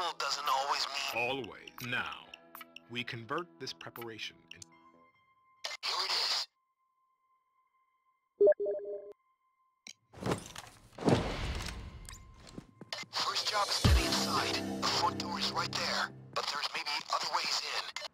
Simple doesn't always mean... Always. Now, we convert this preparation into... Here it is. First job is getting inside. The front door is right there, but there's maybe other ways in.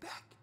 back.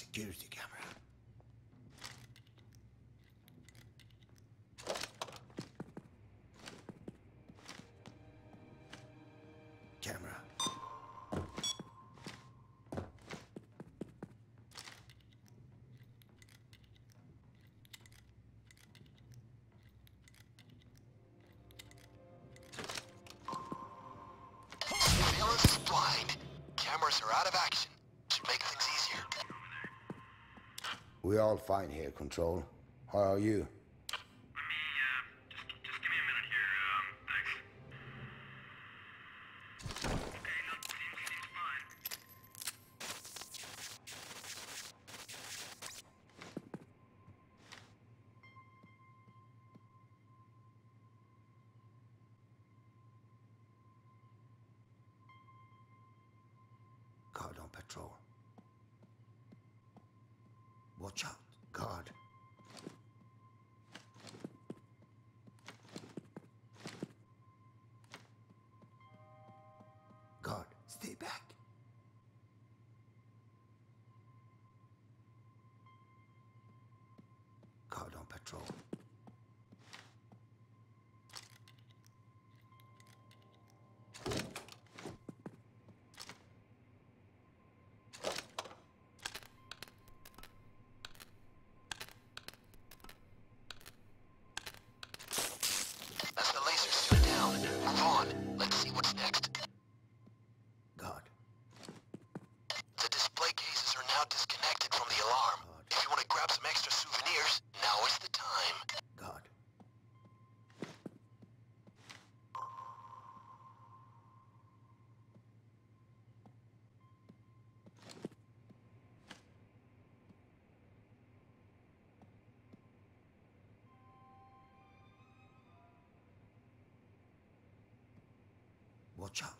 security camera. We all fine here, Control. How are you? Watch out.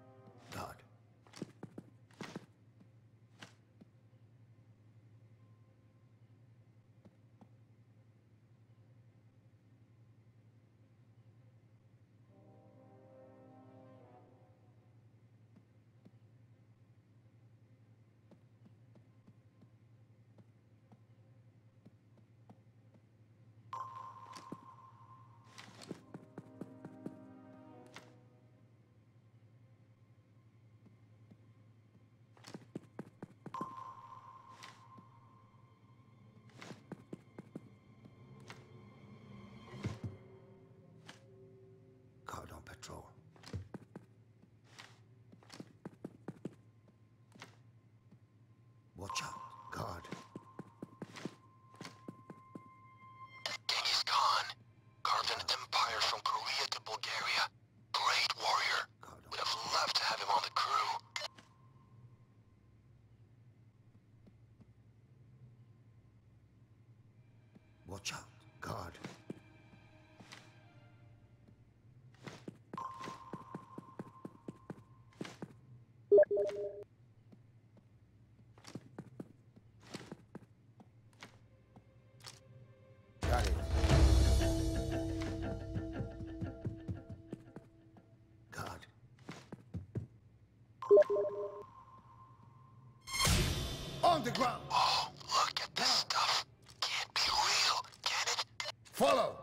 underground. Oh, look at this stuff. Can't be real, can it? Follow.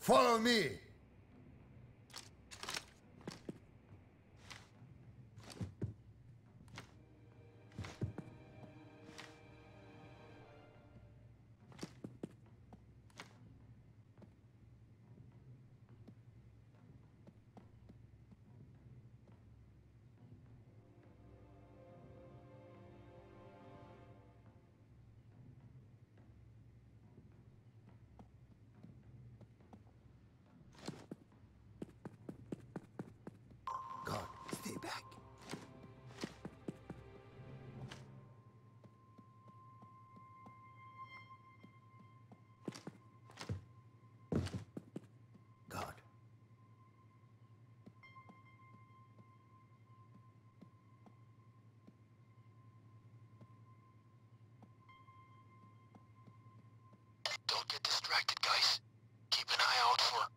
Follow me. Don't get distracted, guys. Keep an eye out for...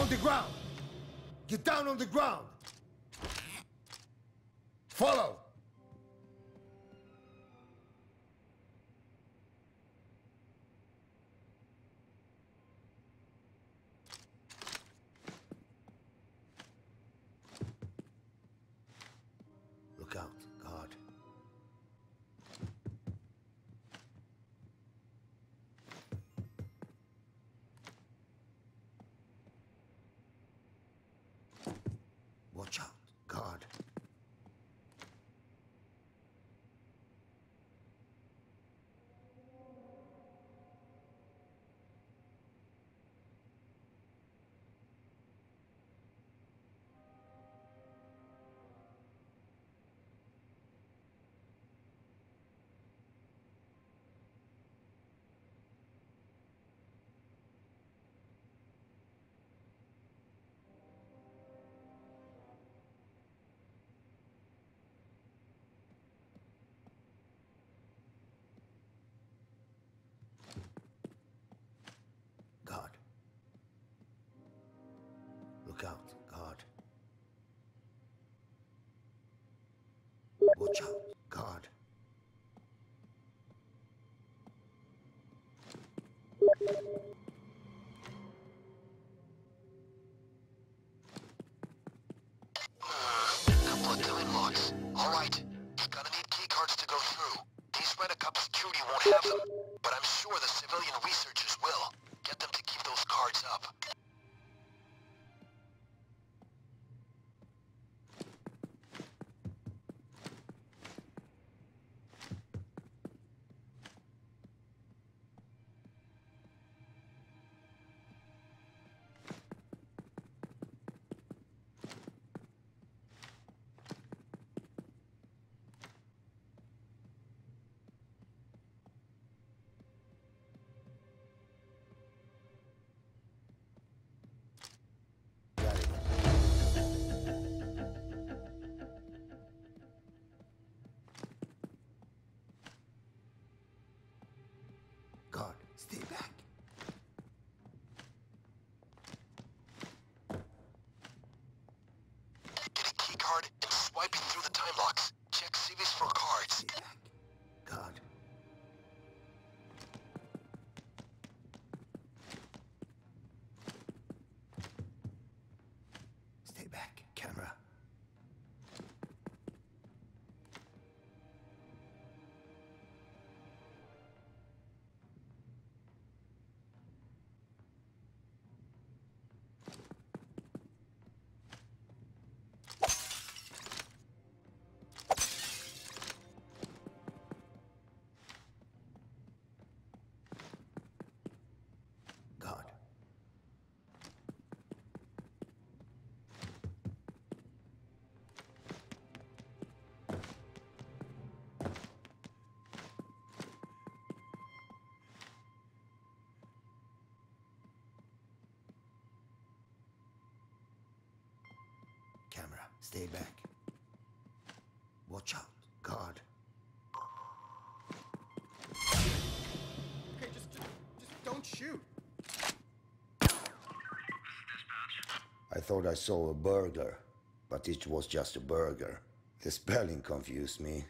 On the ground! Get down on the ground! Follow! Out, guard. Watch out, it through the time locks. Check CVs for stay back. Watch out, guard. Okay, just, just, just don't shoot. I thought I saw a burglar, but it was just a burger. The spelling confused me.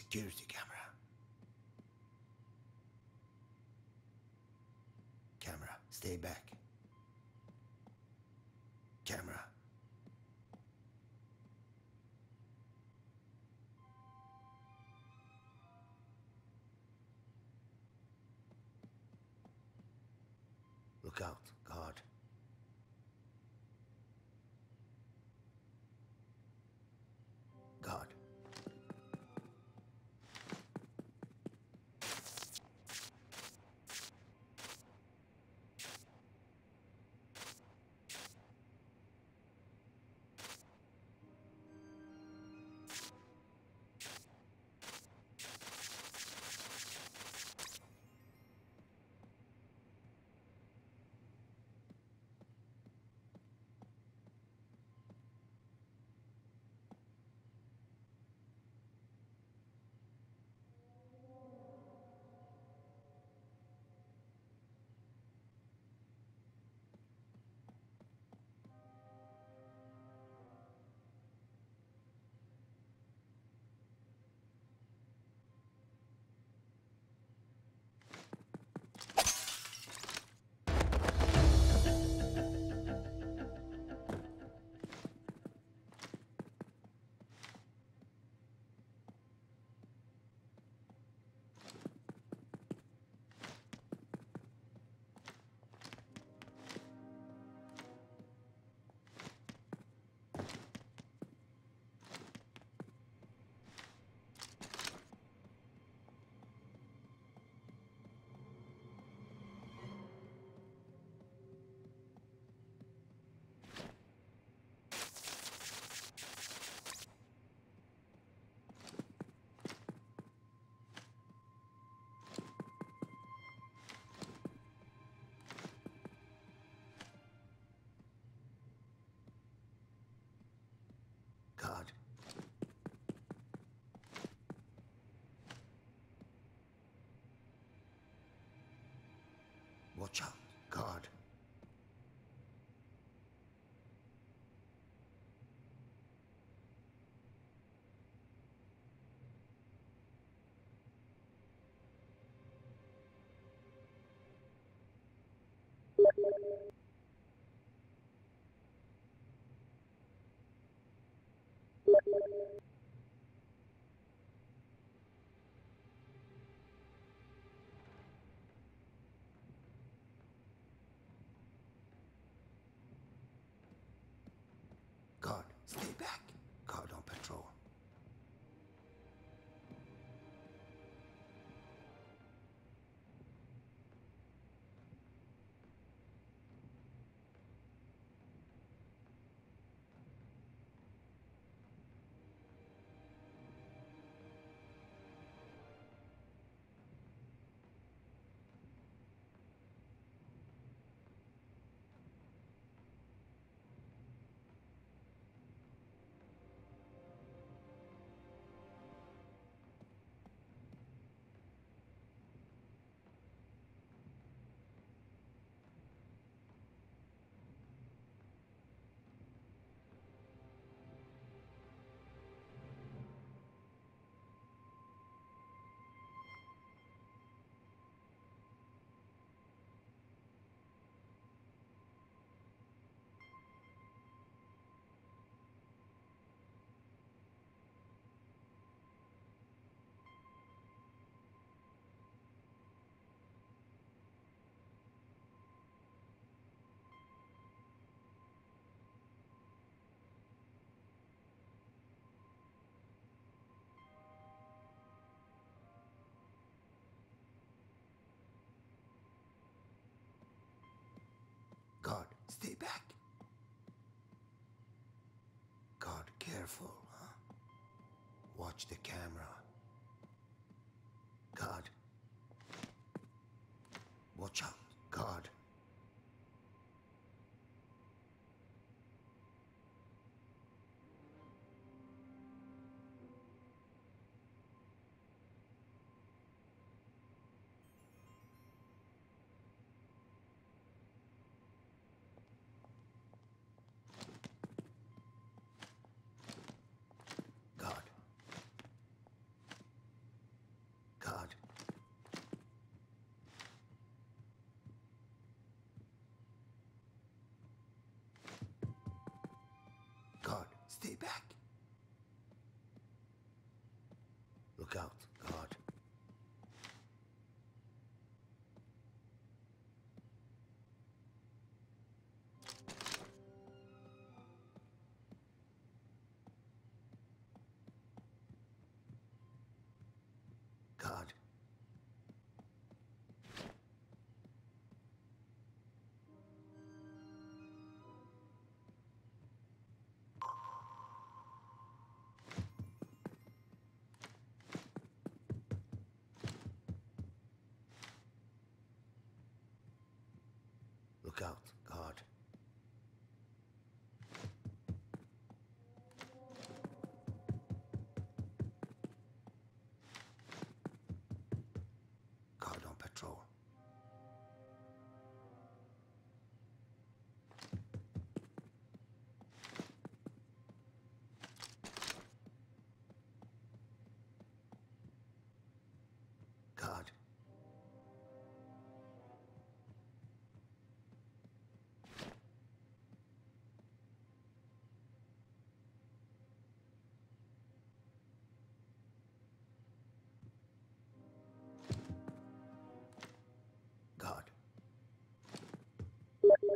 Security camera. Camera, stay back. God, stay back. God, careful, huh? Watch the camera. Stay back. Look out, Look out,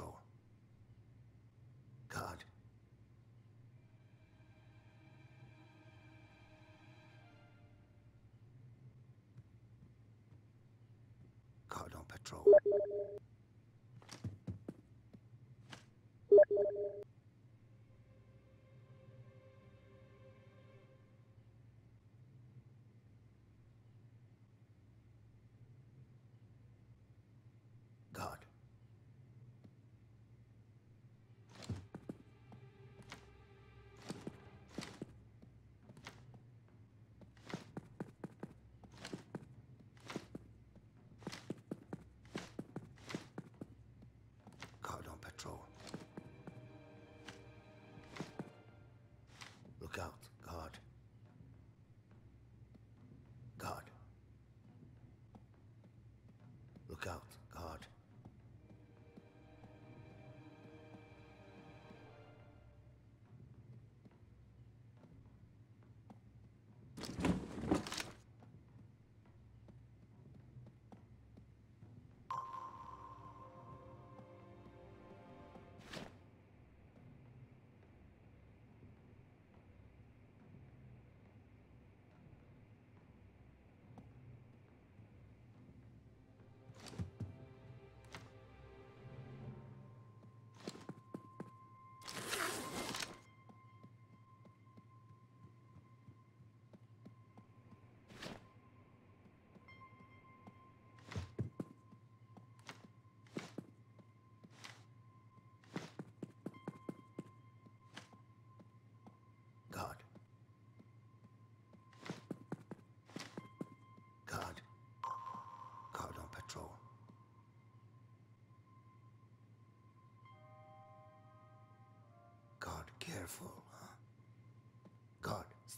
On. God. God on patrol.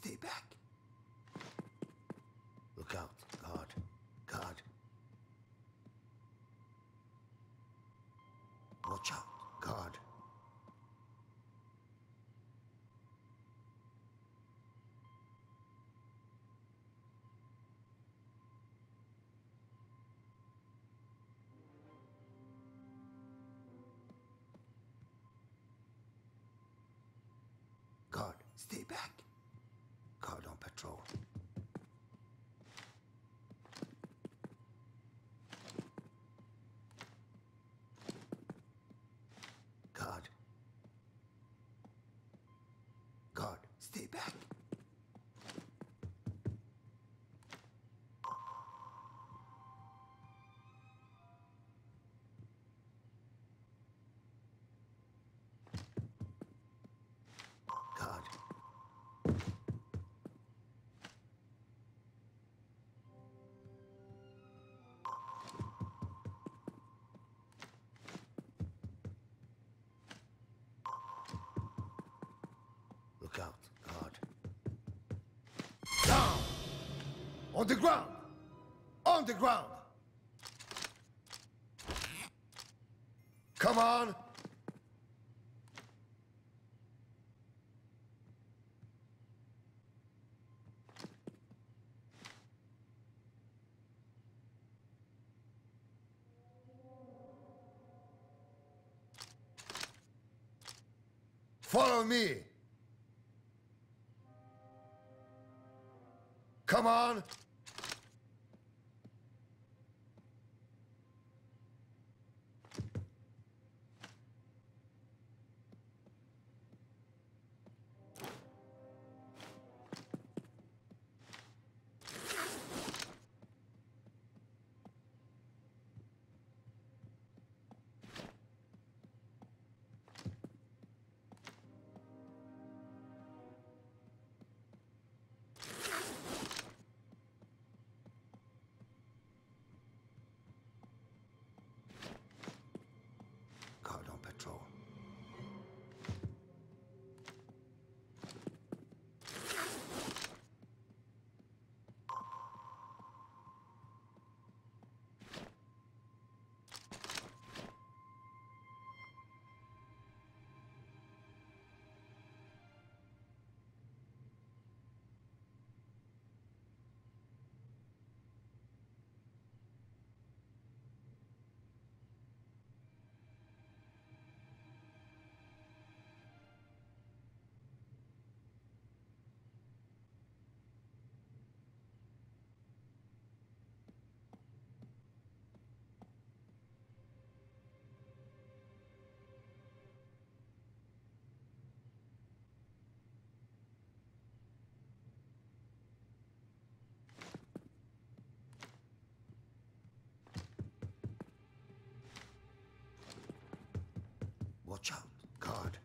Stay back. Look out, God. God. Watch out, God. God, stay back. Patrol. On the ground! On the ground! Come on! Follow me! Come on! Watch out.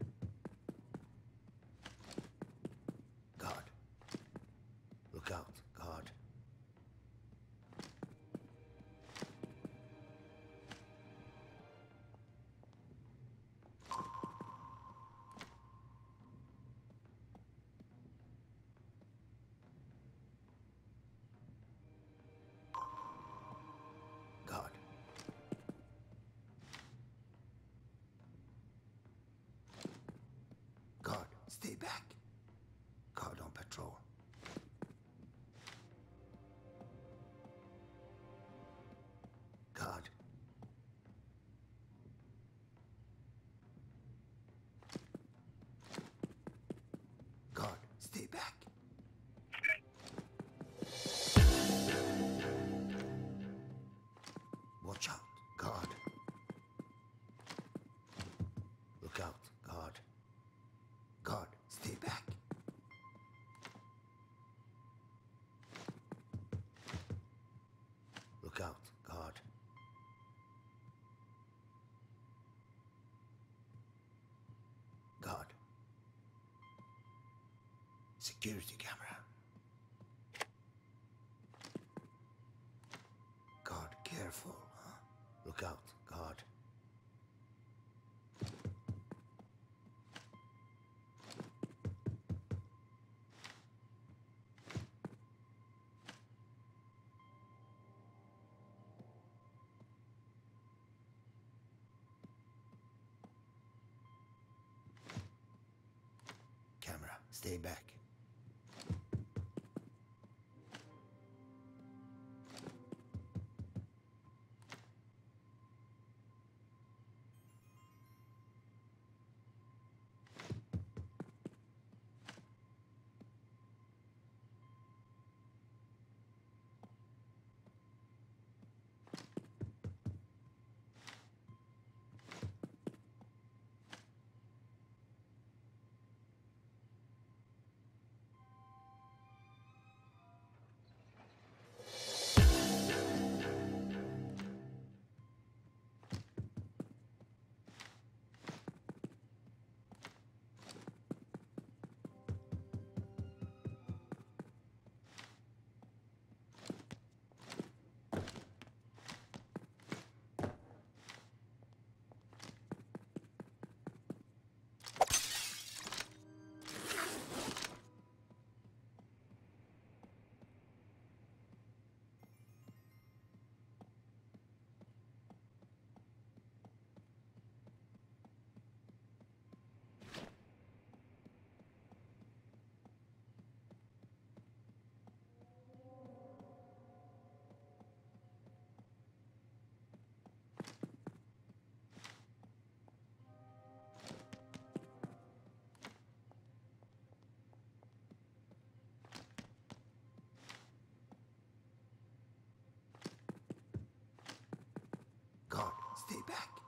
Stay back. Guard on patrol. Guard. Guard, stay back. Security camera. Stay back.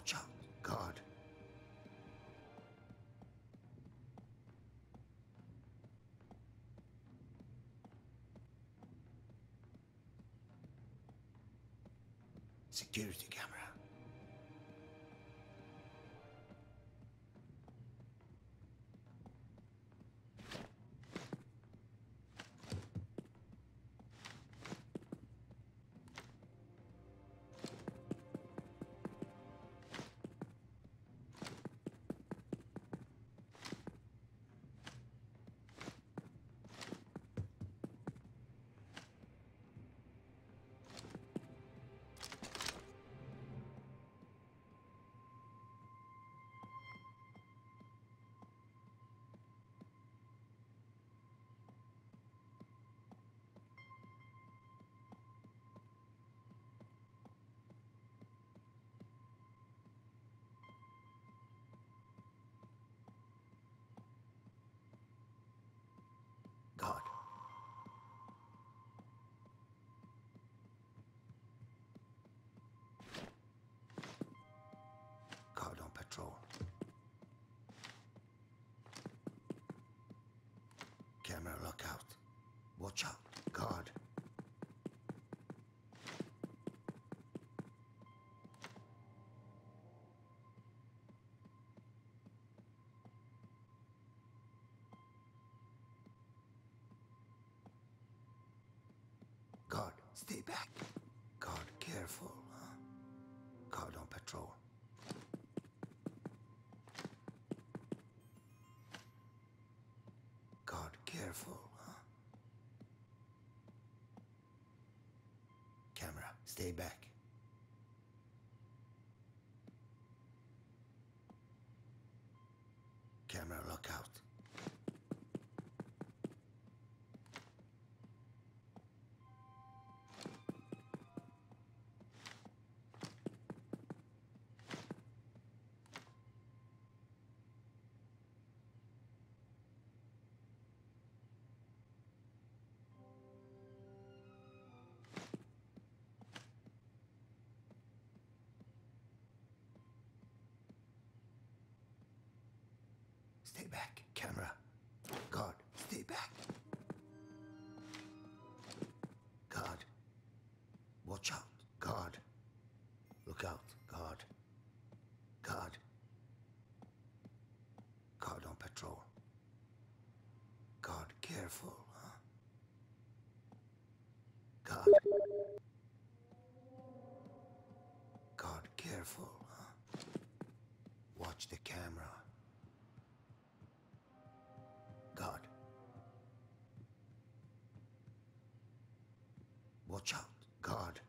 Watch out, God. Security camera. Careful. Huh? Camera, stay back. Back, camera. God, stay back. God. Watch out, God. Look out, God. God. God on patrol. God, careful, huh? God. God, careful, huh? Watch the camera. Watch out, God.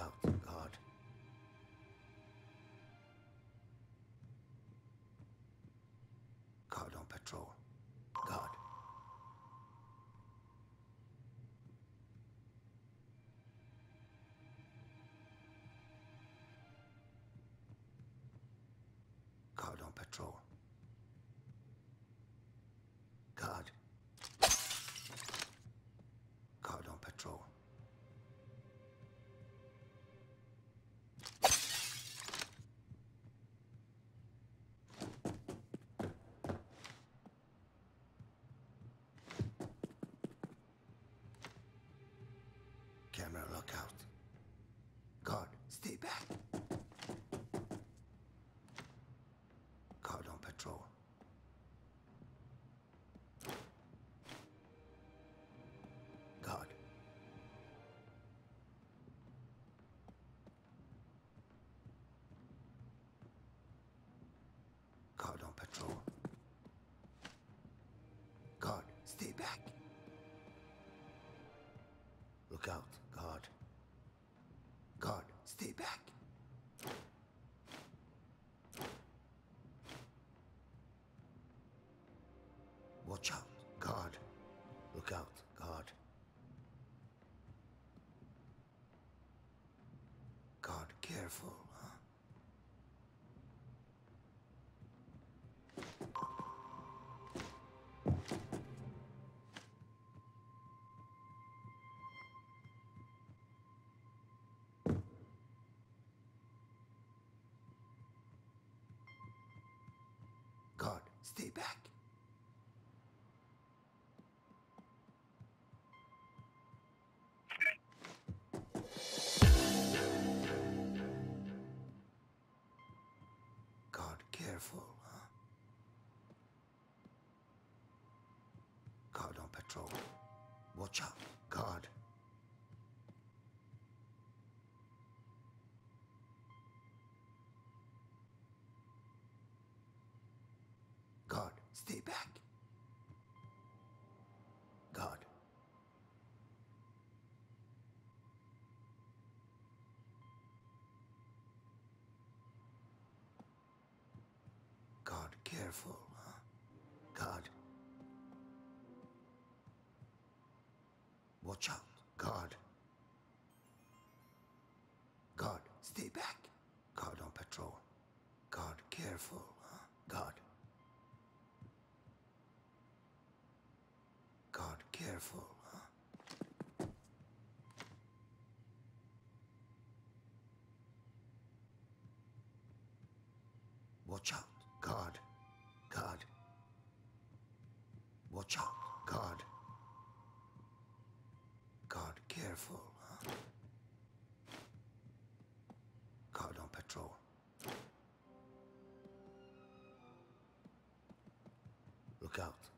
Out, God. God on patrol. God. God on patrol. God. God on patrol. Camera lookout. God, stay back. God on patrol. God. God on patrol. God, stay back. Look out, stay back. Watch out, God. Look out, God. God, careful, stay back. God, careful, huh? God on patrol. Watch out, Huh? God. Watch out, God. God, stay back. God on patrol. God, careful, huh? God. God, careful, huh? Watch out, out,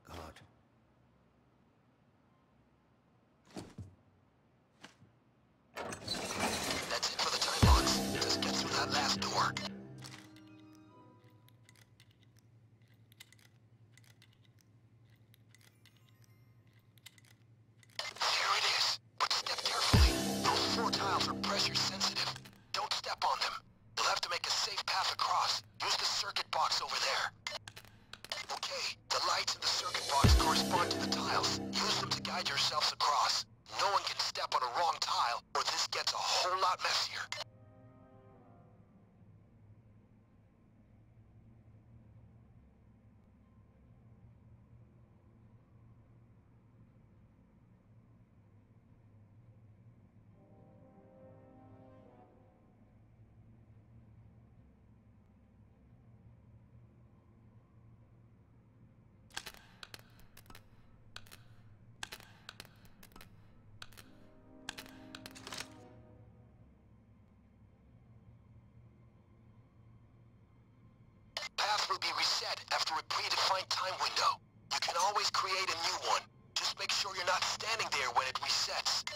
Will be reset after a predefined time window. You can always create a new one. Just make sure you're not standing there when it resets.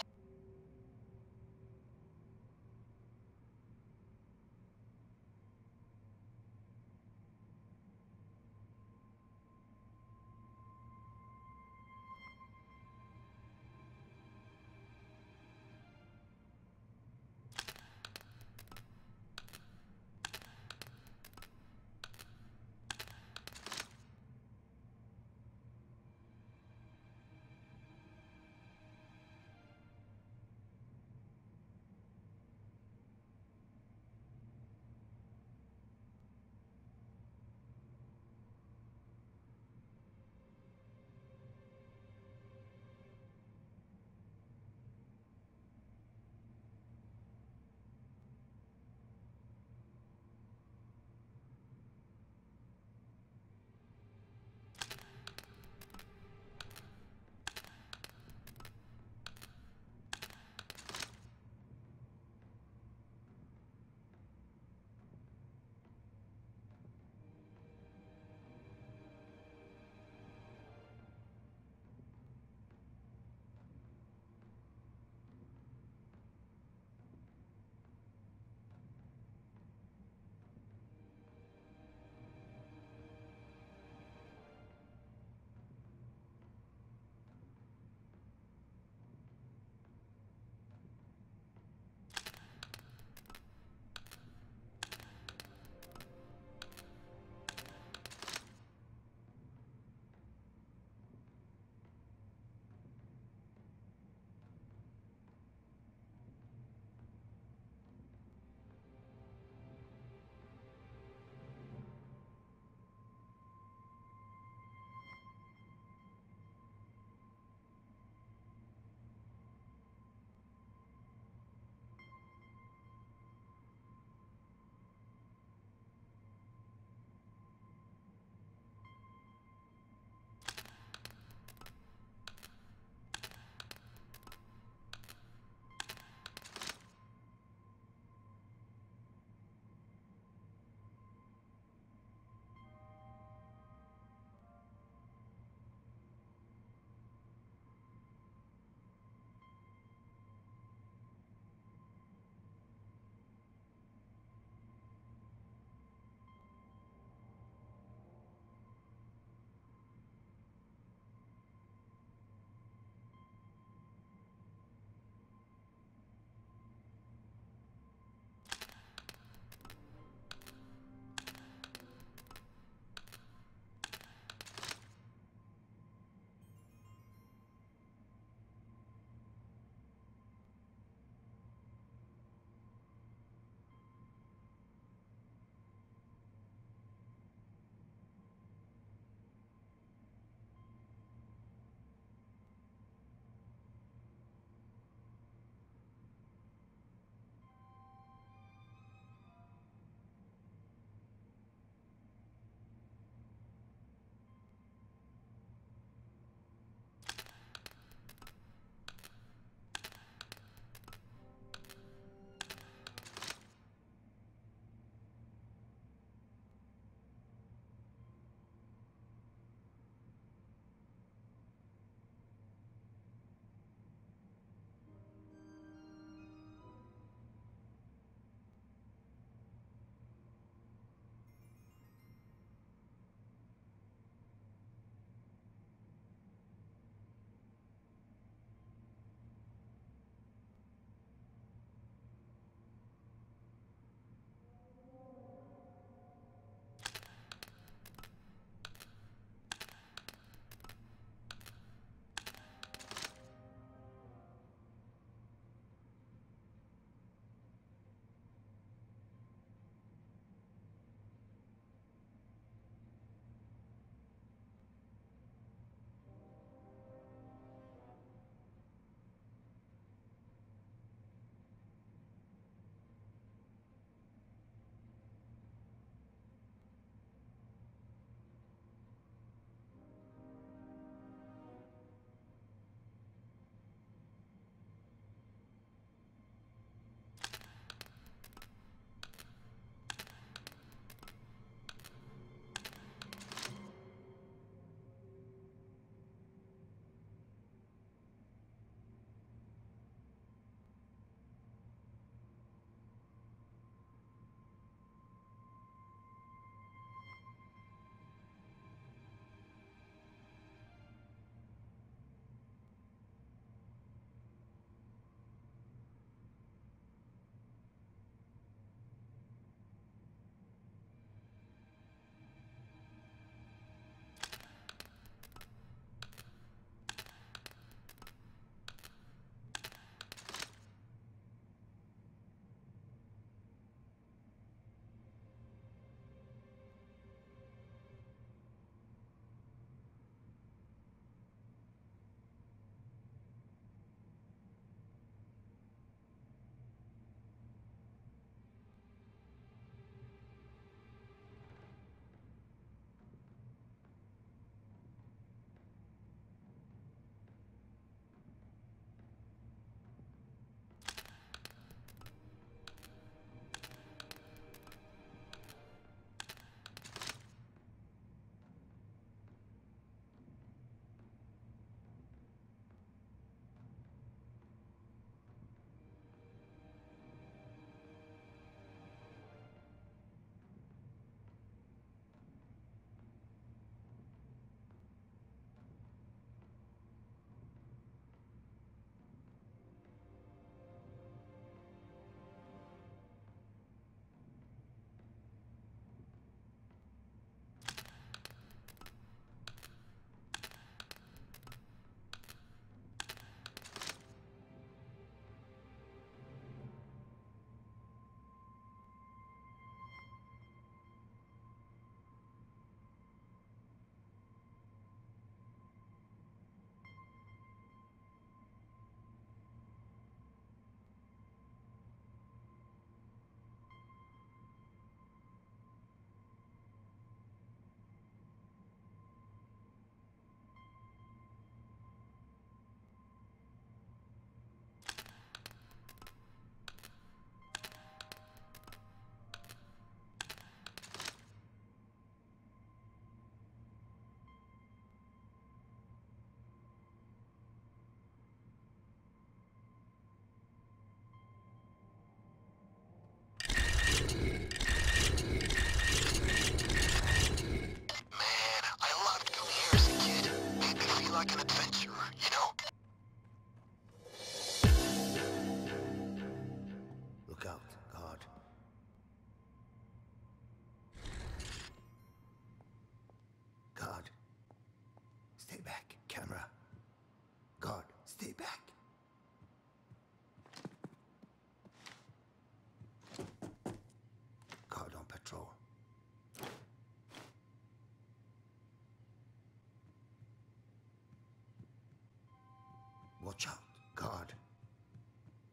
Watch out, guard.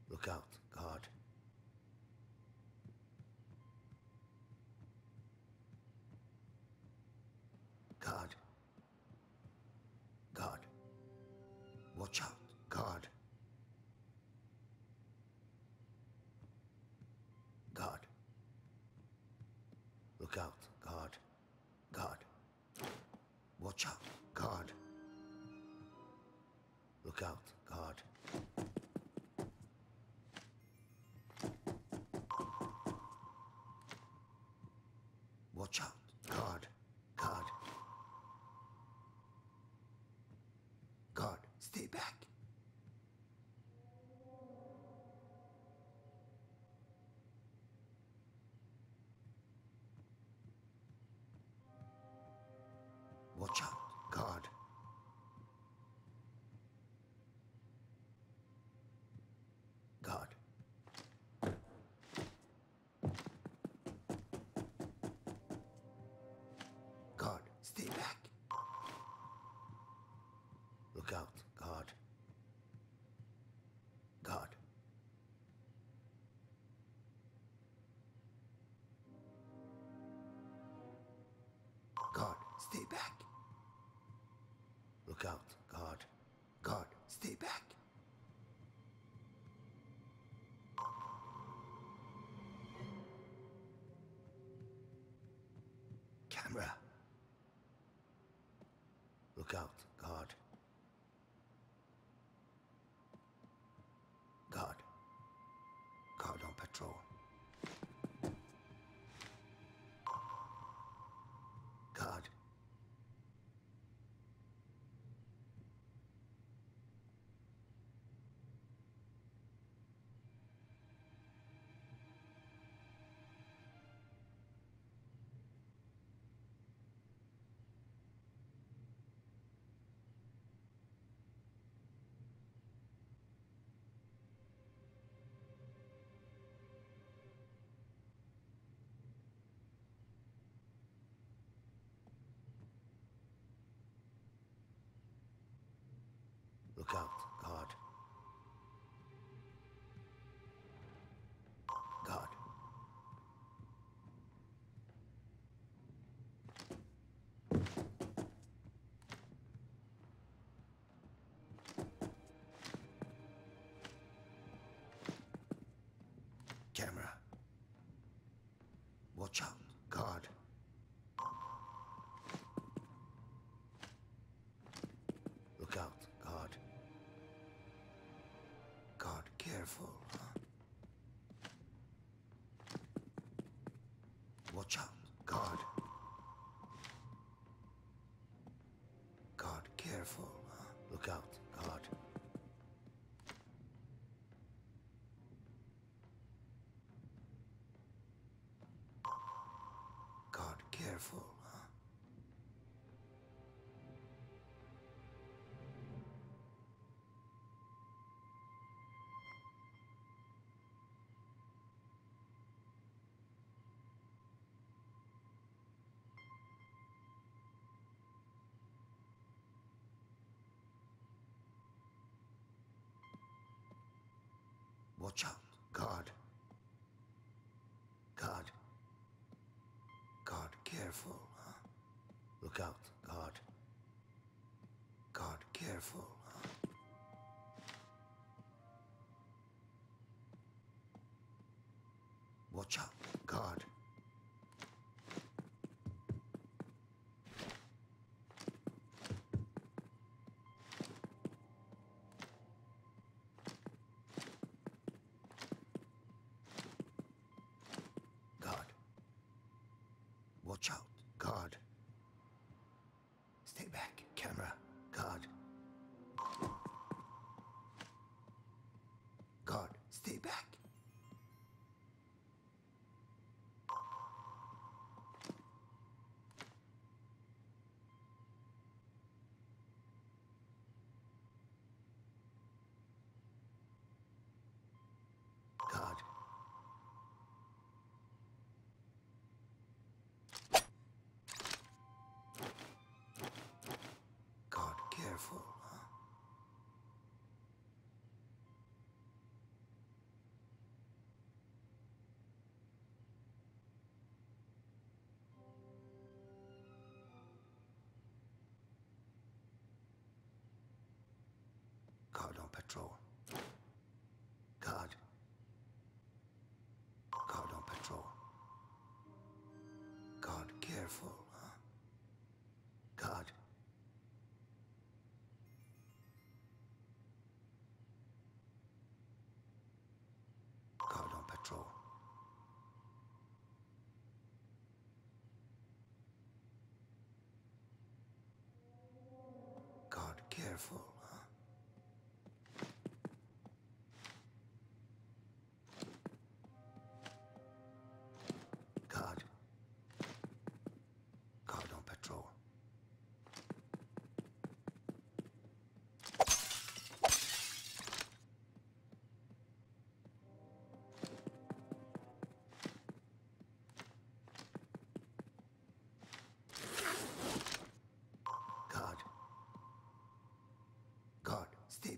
Look out, guard. Guard. Guard. Watch out, guard. Guard. Look out, guard. Guard. Watch out, guard. Look out, stay back. Look out, guard. Guard, stay back. Look Watch out, guard. Guard, careful. Look out, guard. Guard, careful. Watch out, God. Guard. Guard, careful. huh? Look out, God. God, careful. careful. powerful.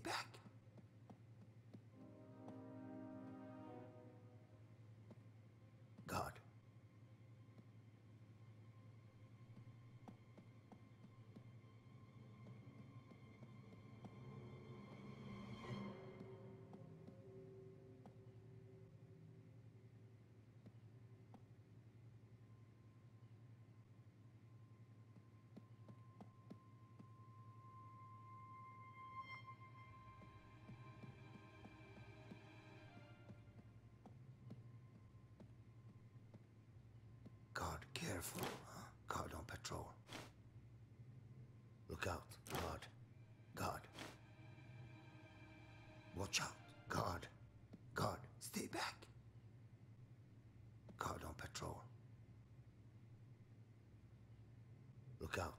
back. careful. Guard on patrol. Look out, guard. Guard. Watch out, guard. Guard, stay back. Guard on patrol. Look out,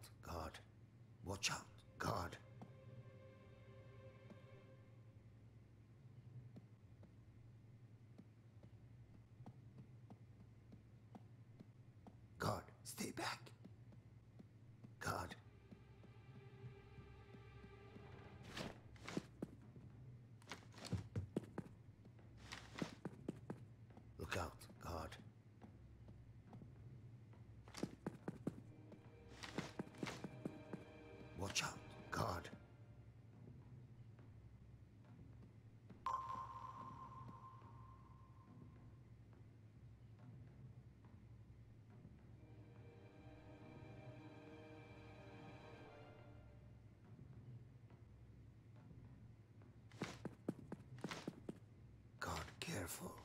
wonderful.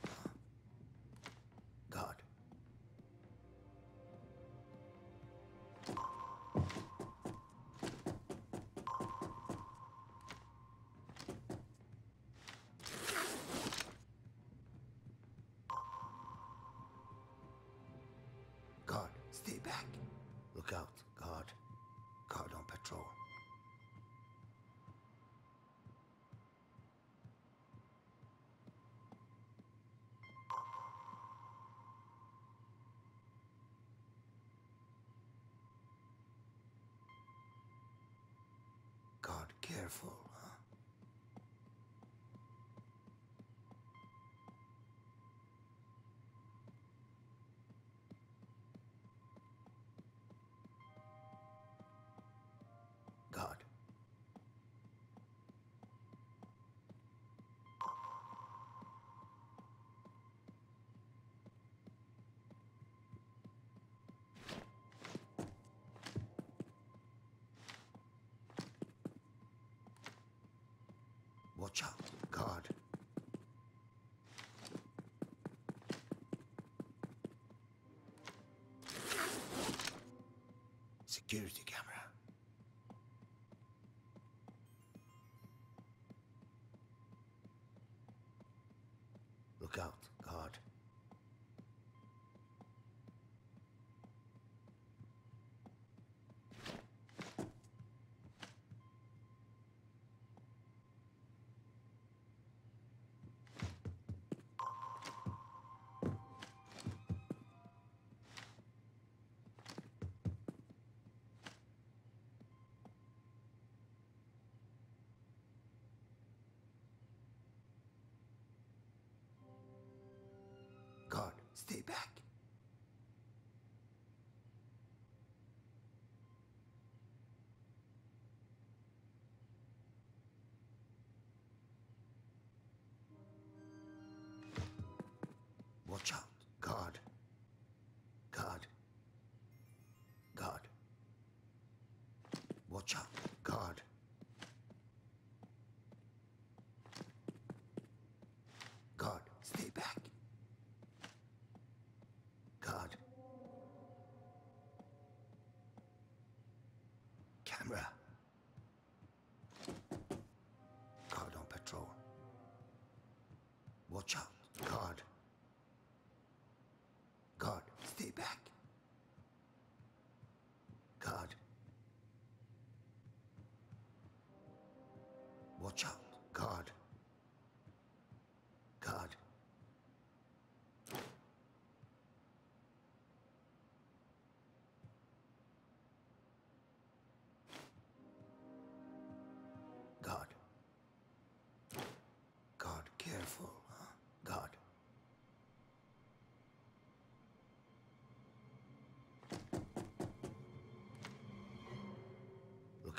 careful. child of God.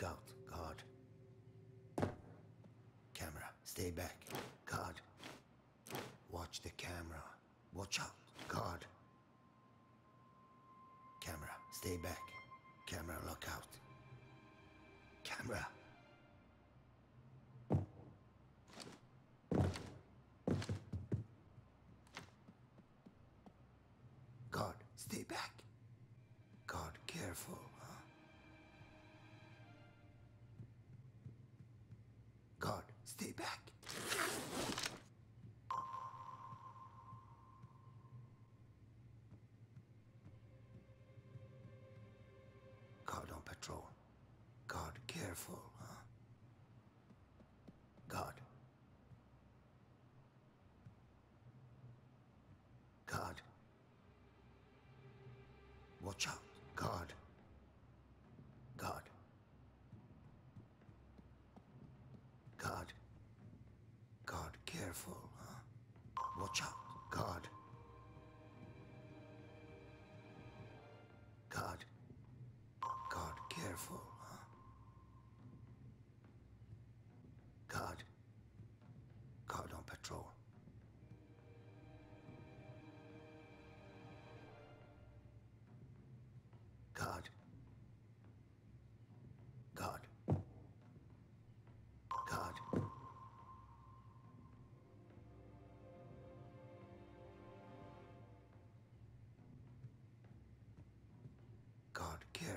Look out, God. Camera, stay back. God. Watch the camera. Watch out, God. Camera, stay back. Stay back.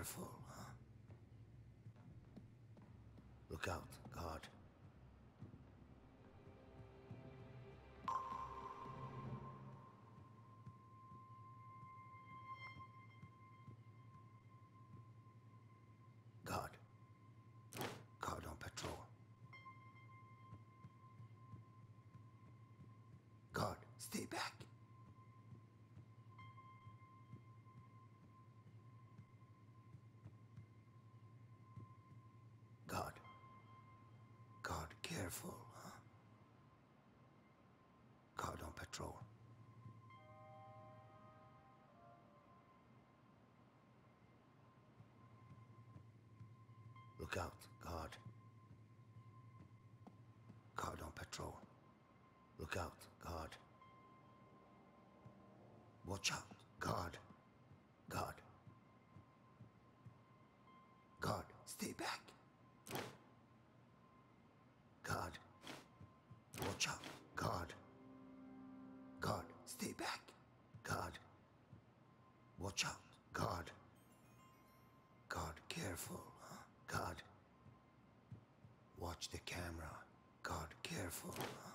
Careful, huh? Look out, God. God. God on patrol. God, stay back. Careful, huh? On patrol. Look out, guard. Guard on patrol. Look out, guard. Watch out, guard. Guard. God, stay back. Careful, huh? God. Watch the camera. God, careful, huh?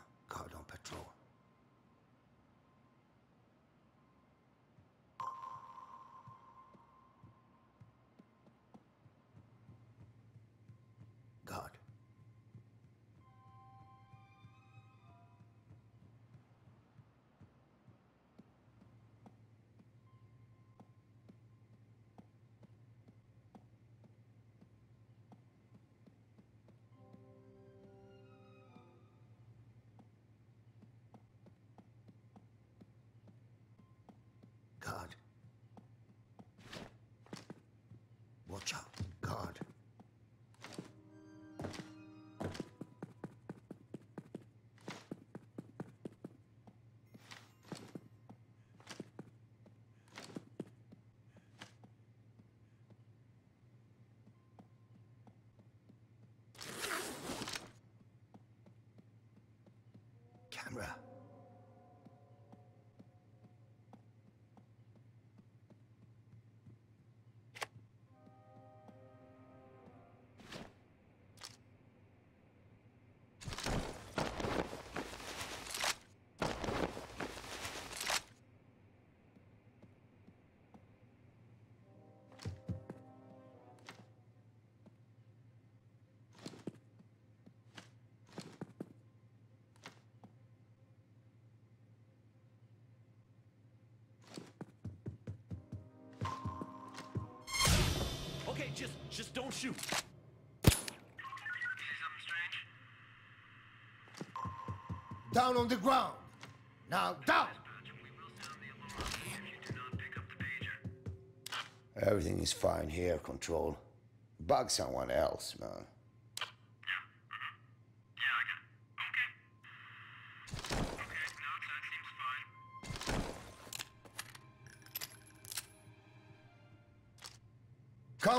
Just, just don't shoot. See something strange? Down on the ground. Now down. Dispatch, we will sound the alarm if you do not pick up the pager. Everything is fine here, Control. Bug someone else, man.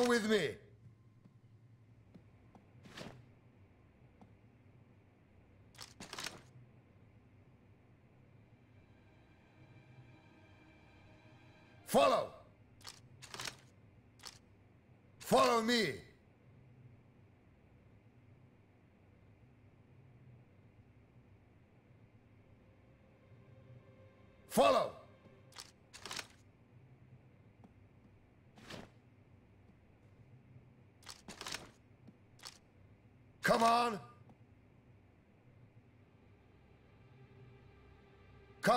With me. Follow. Follow me. Follow. Come on.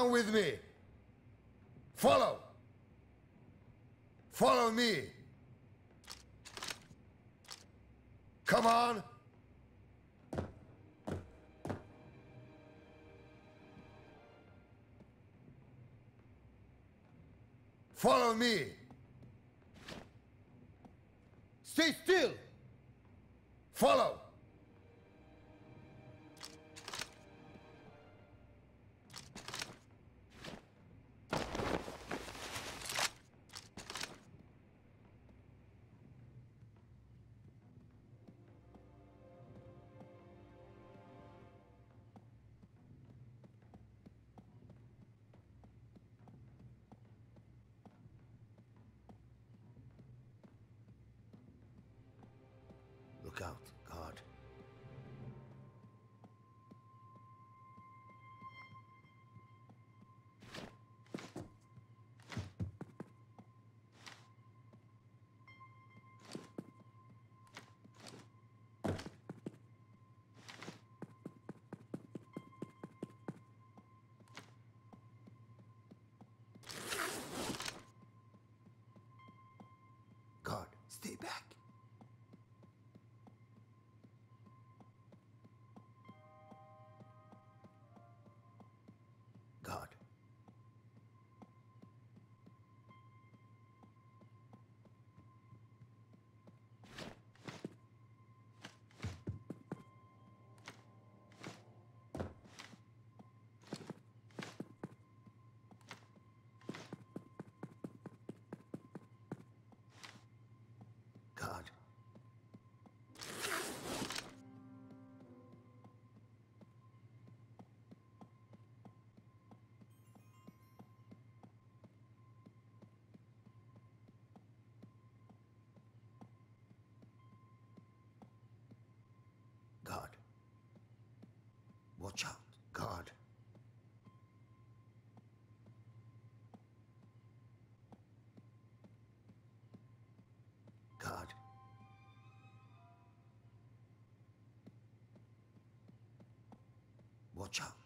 Come with me. Follow. Follow me. Come on. Follow me. Watch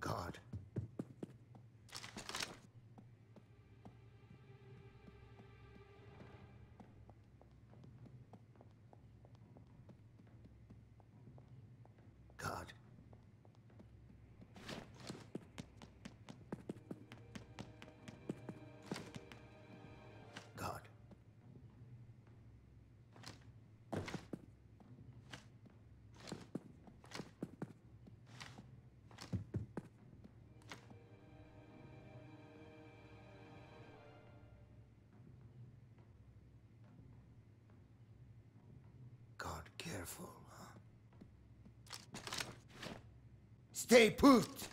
God. Stay put!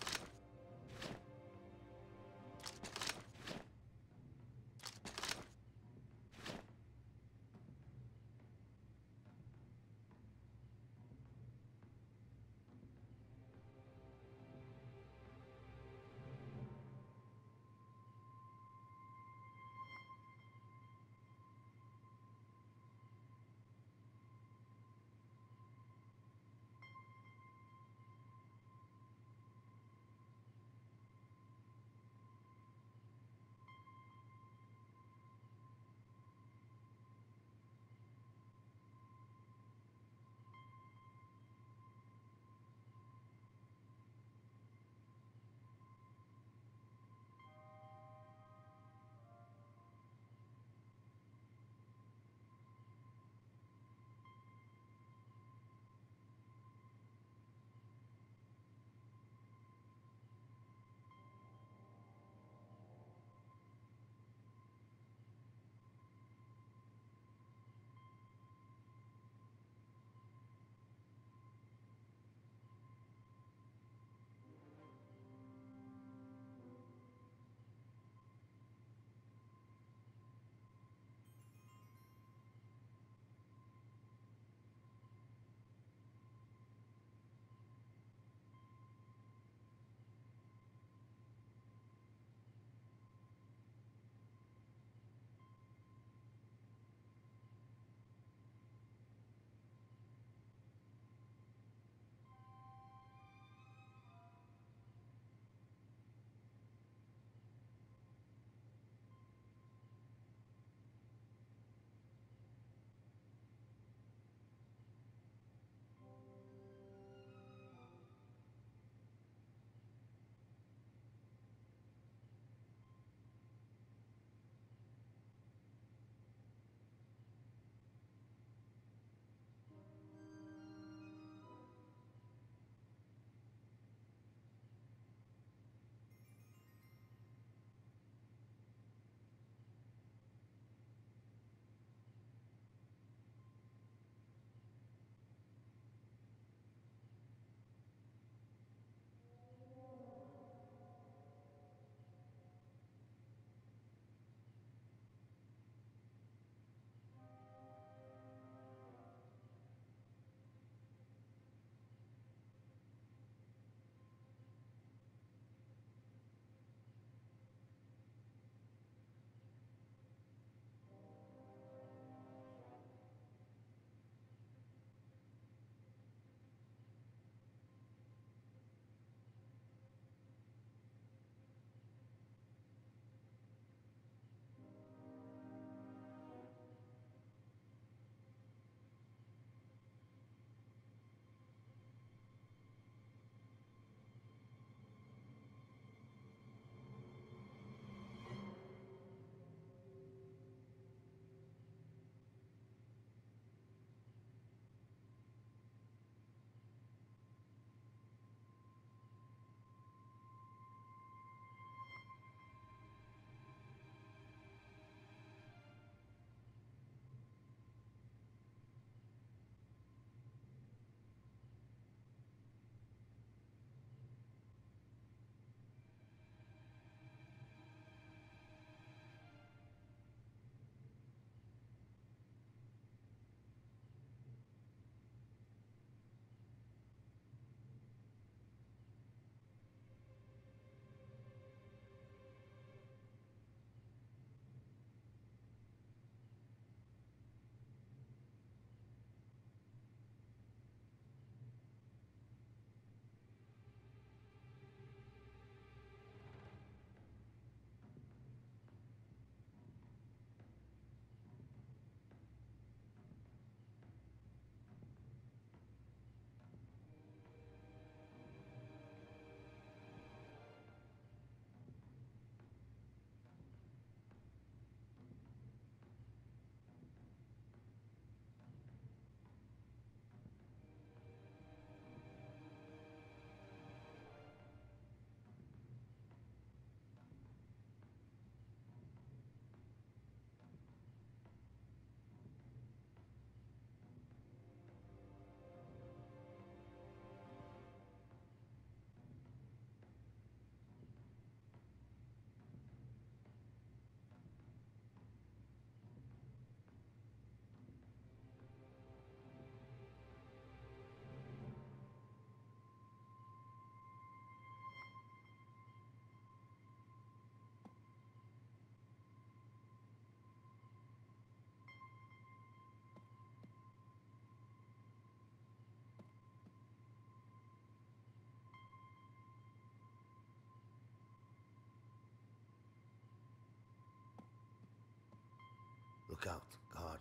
Look out, God.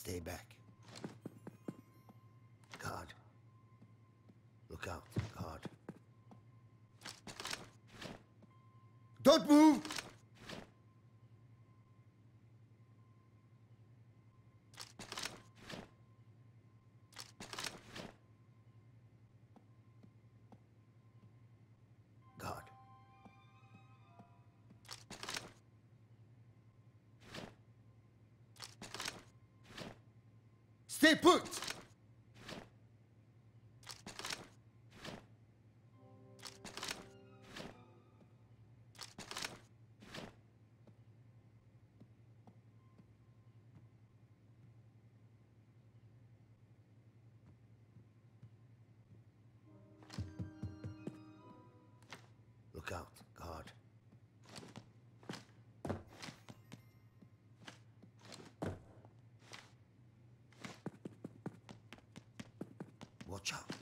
Stay back. God. Look out, God. Don't move! Stay put! Watch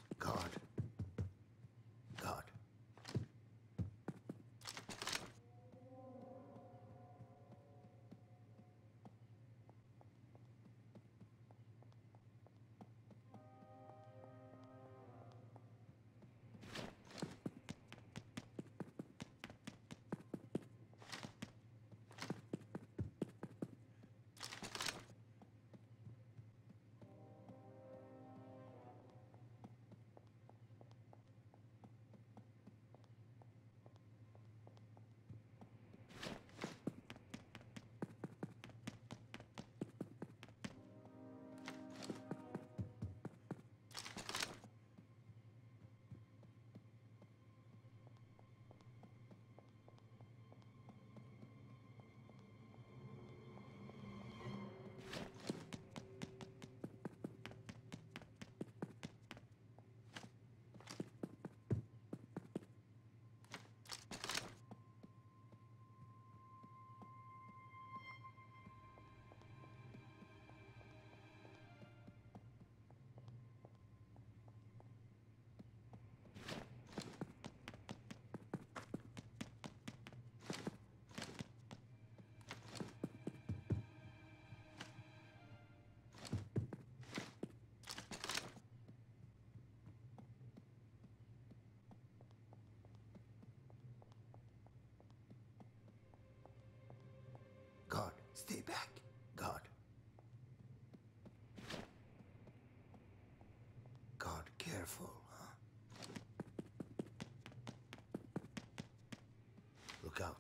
God.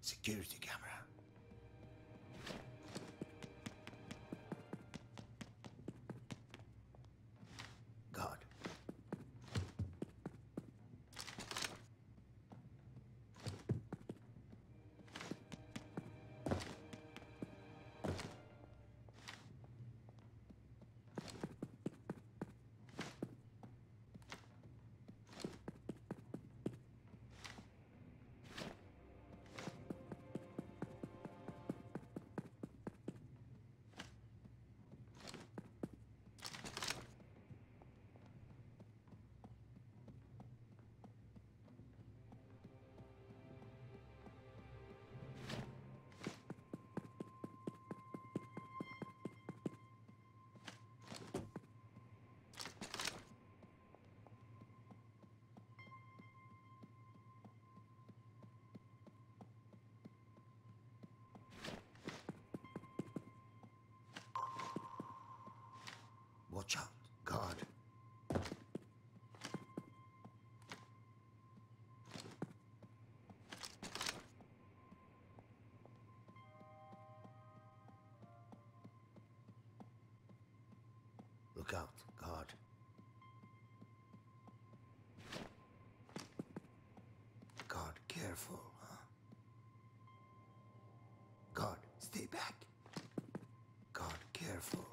Security camera. Look out, God. God, careful, huh? God, stay back. God, careful?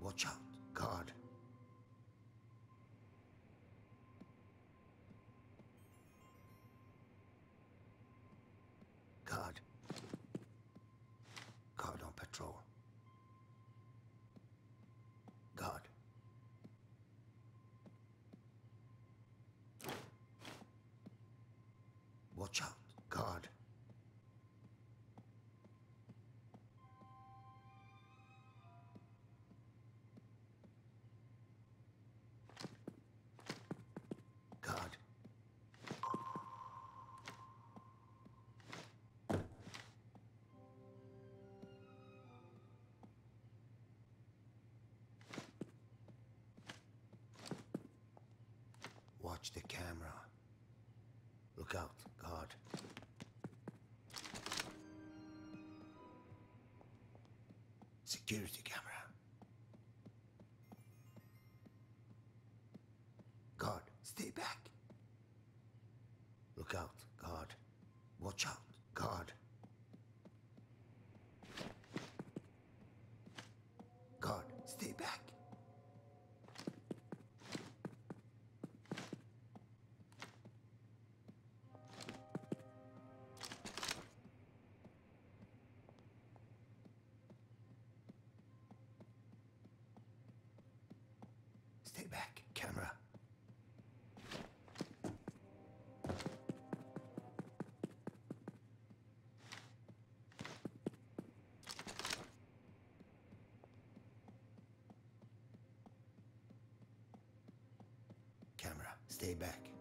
Watch out, God. Watch the camera. Look out, God. Security camera. God, stay back. Look out, Stay back, camera. Camera, stay back.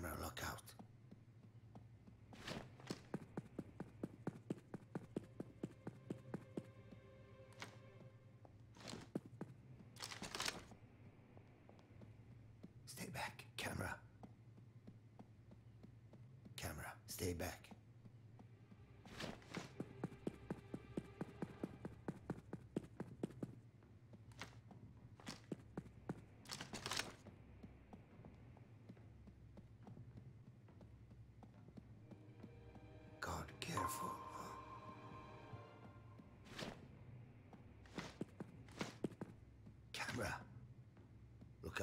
Camera lockout. Stay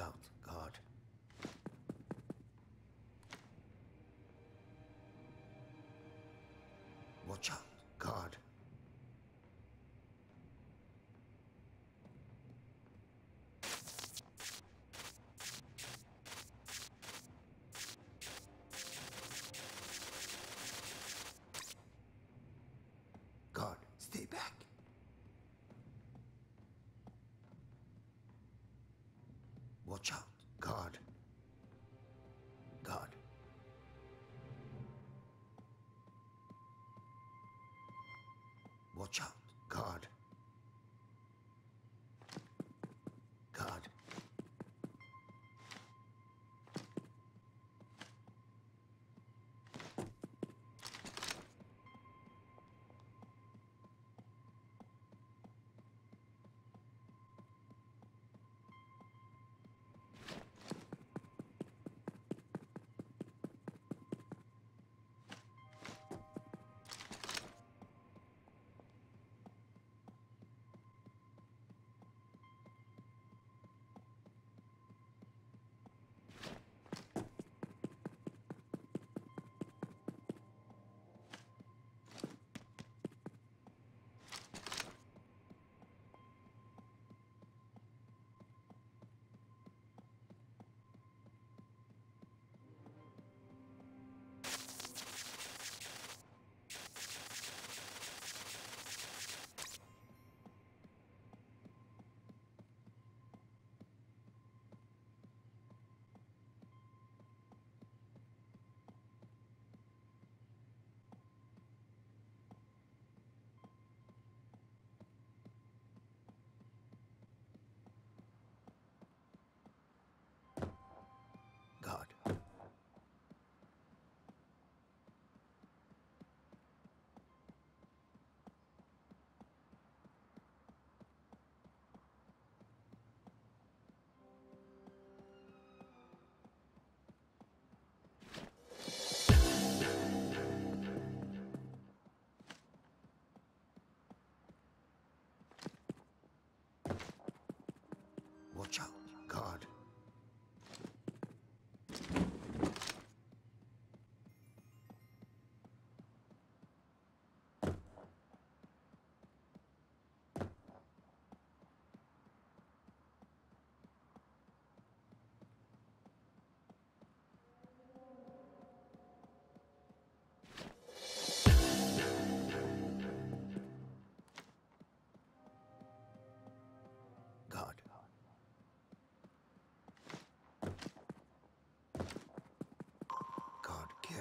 out, God. Watch out, God. God, stay back. Watch out, God. God. Watch out,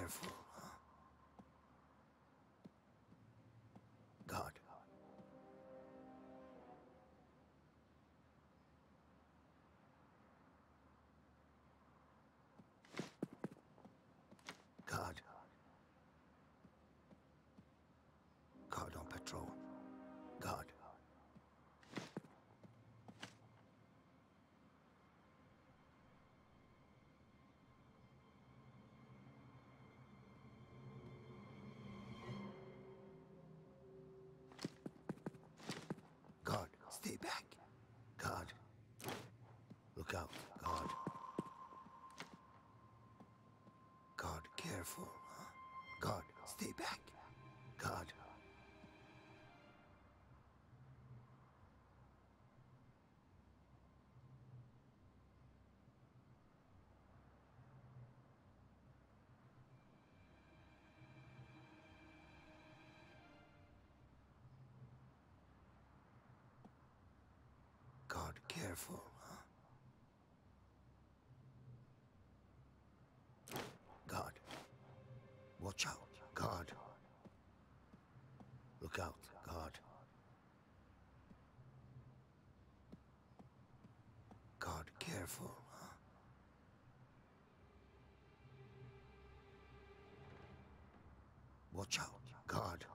careful. Careful. huh? God. Watch out. God. Look out. God. God, careful. huh? Watch out. God.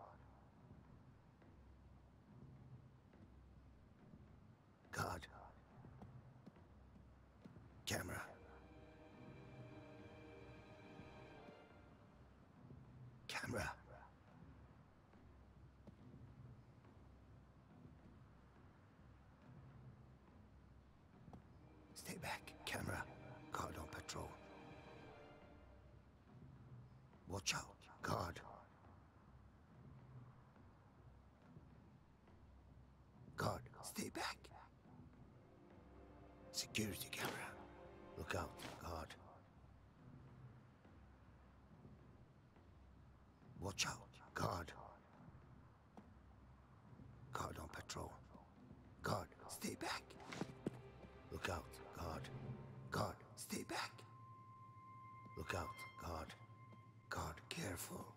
Stay back. Camera. God on patrol. Watch out. God. God, stay back. Security camera. Look out, God. Watch out, God. God on patrol. God, stay back. Look out, God. God, stay back. Look out, God. God, careful.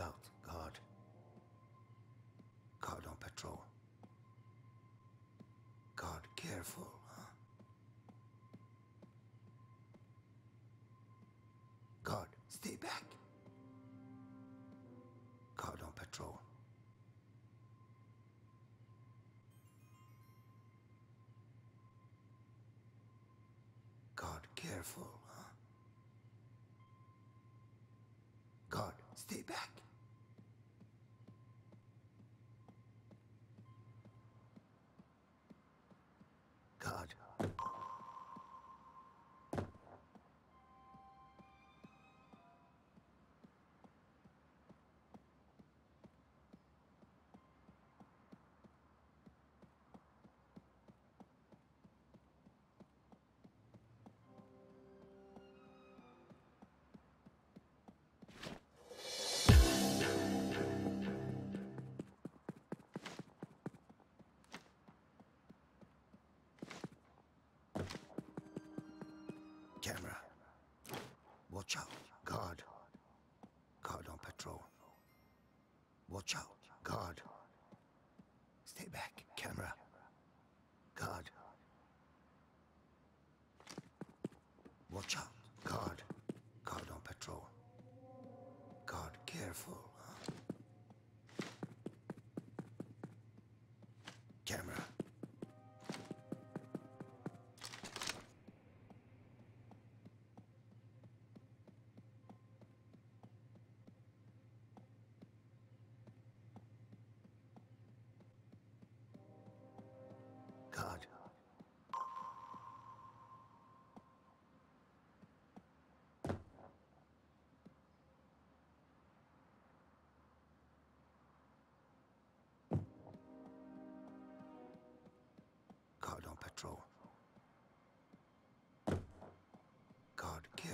Look out, God. God on patrol. God, careful. huh? God, stay back. God on patrol. God, careful. huh? God, stay back. Watch out, guard. Guard on patrol. Watch out, guard.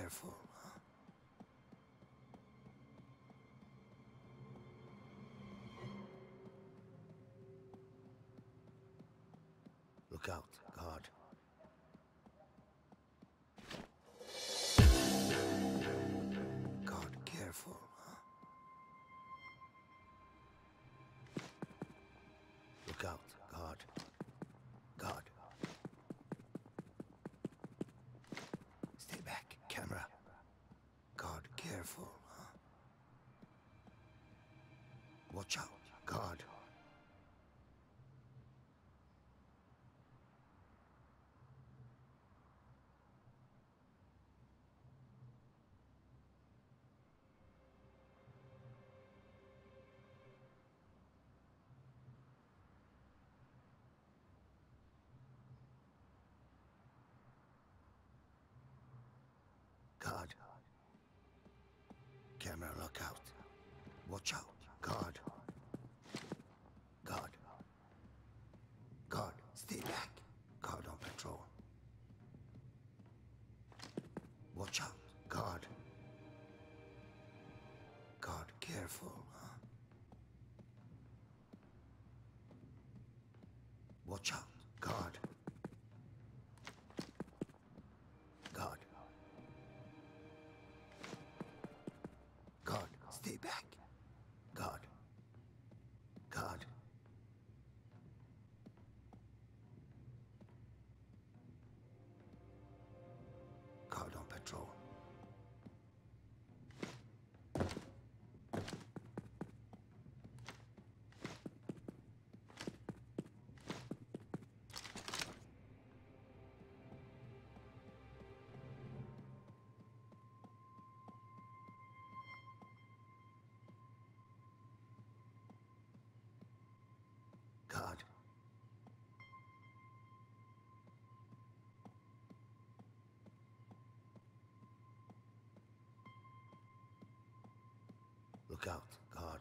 careful. Look out. wonderful. camera lookout. Watch out. Guard. Look out, guard.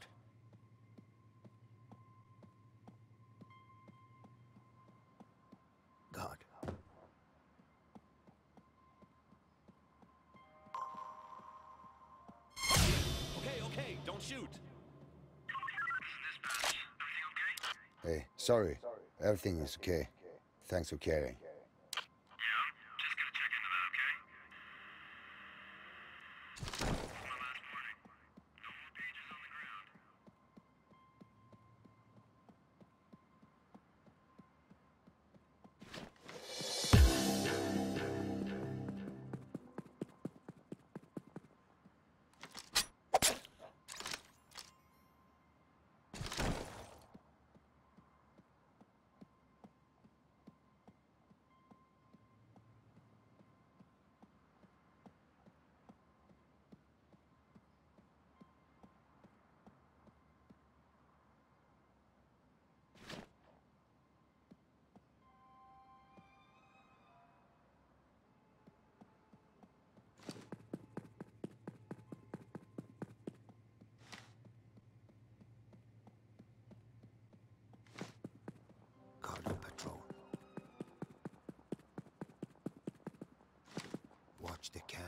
Guard. Okay, okay, don't shoot. Hey, sorry. Everything is okay. Thanks for caring.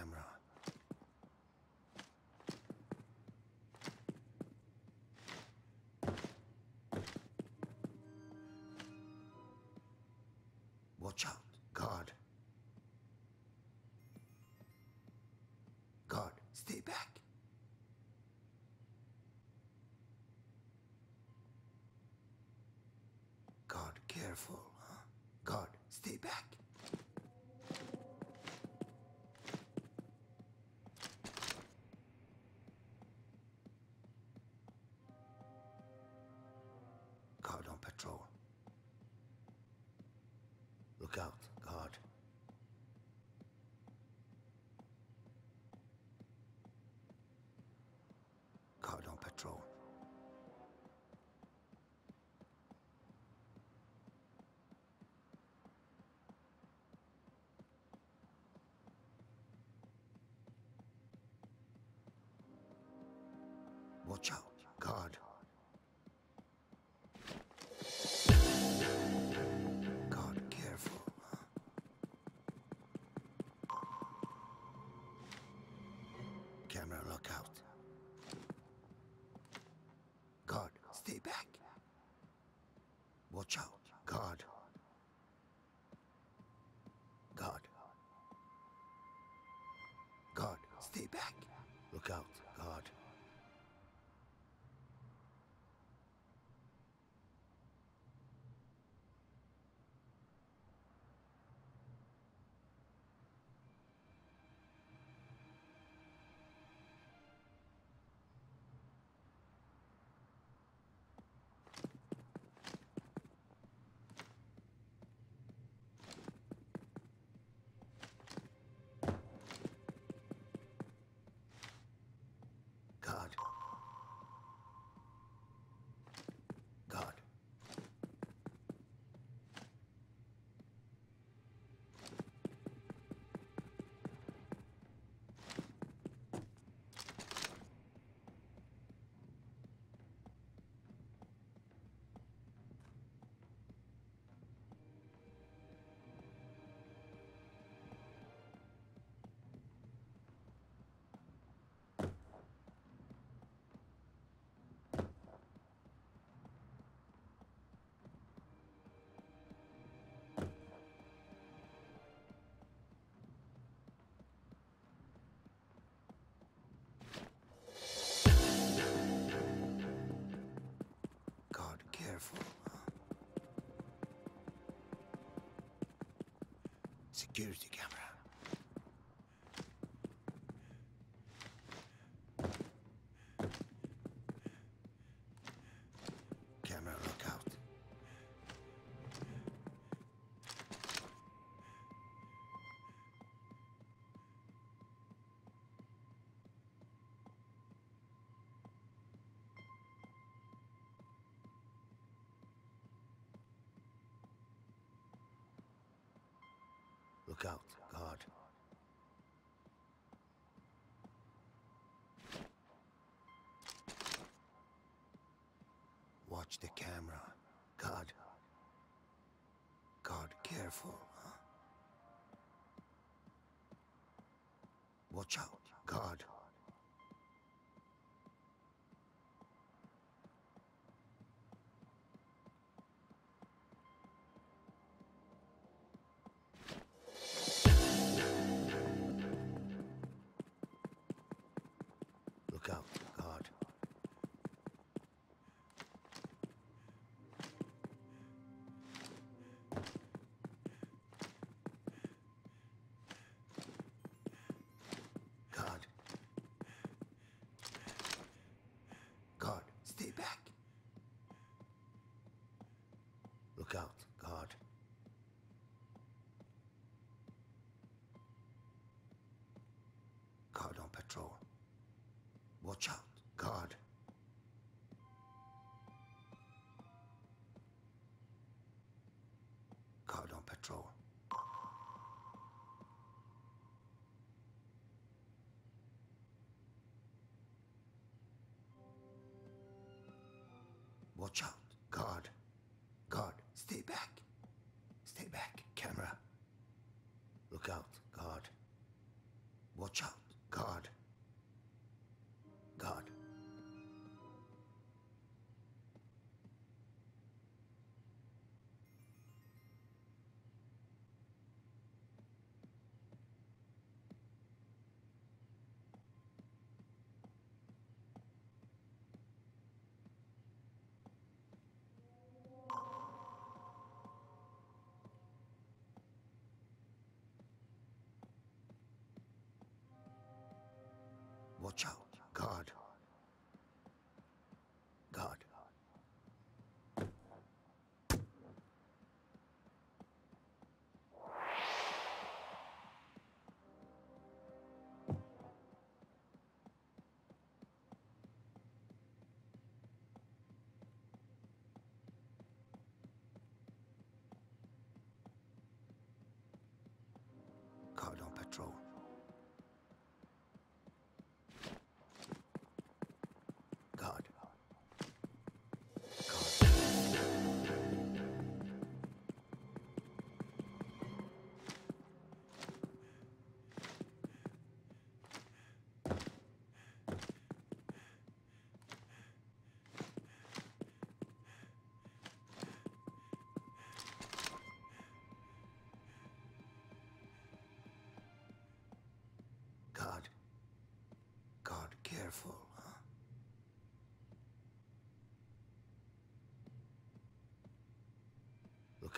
camera. Watch out. patrol. back. Watch out. security camera. Careful, huh? Watch out, guard. Watch out. God, God, Stay back. Stay back. Can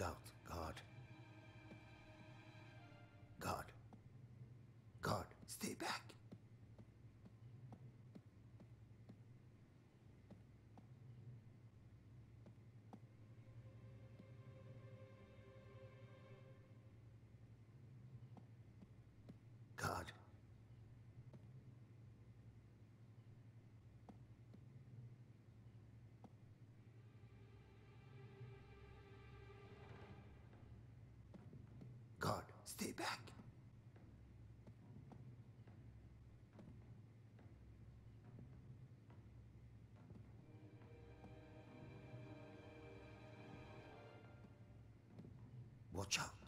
out. back. Watch out.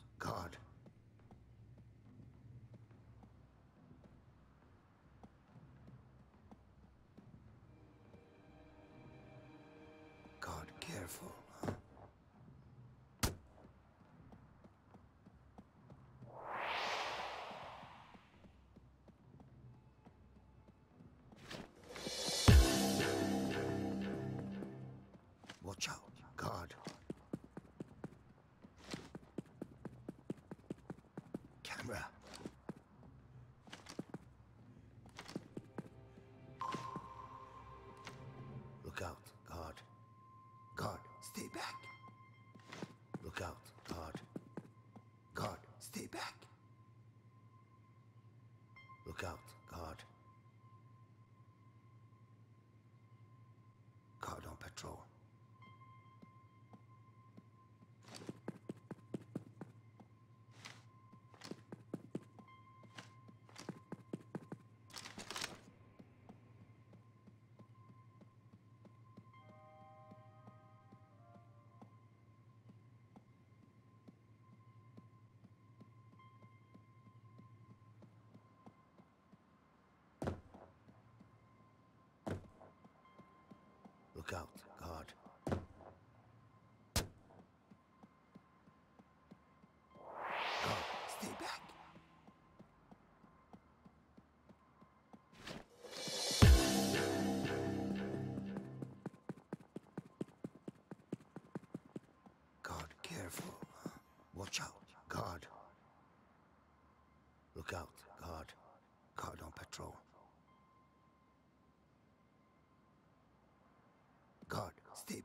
out.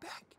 back.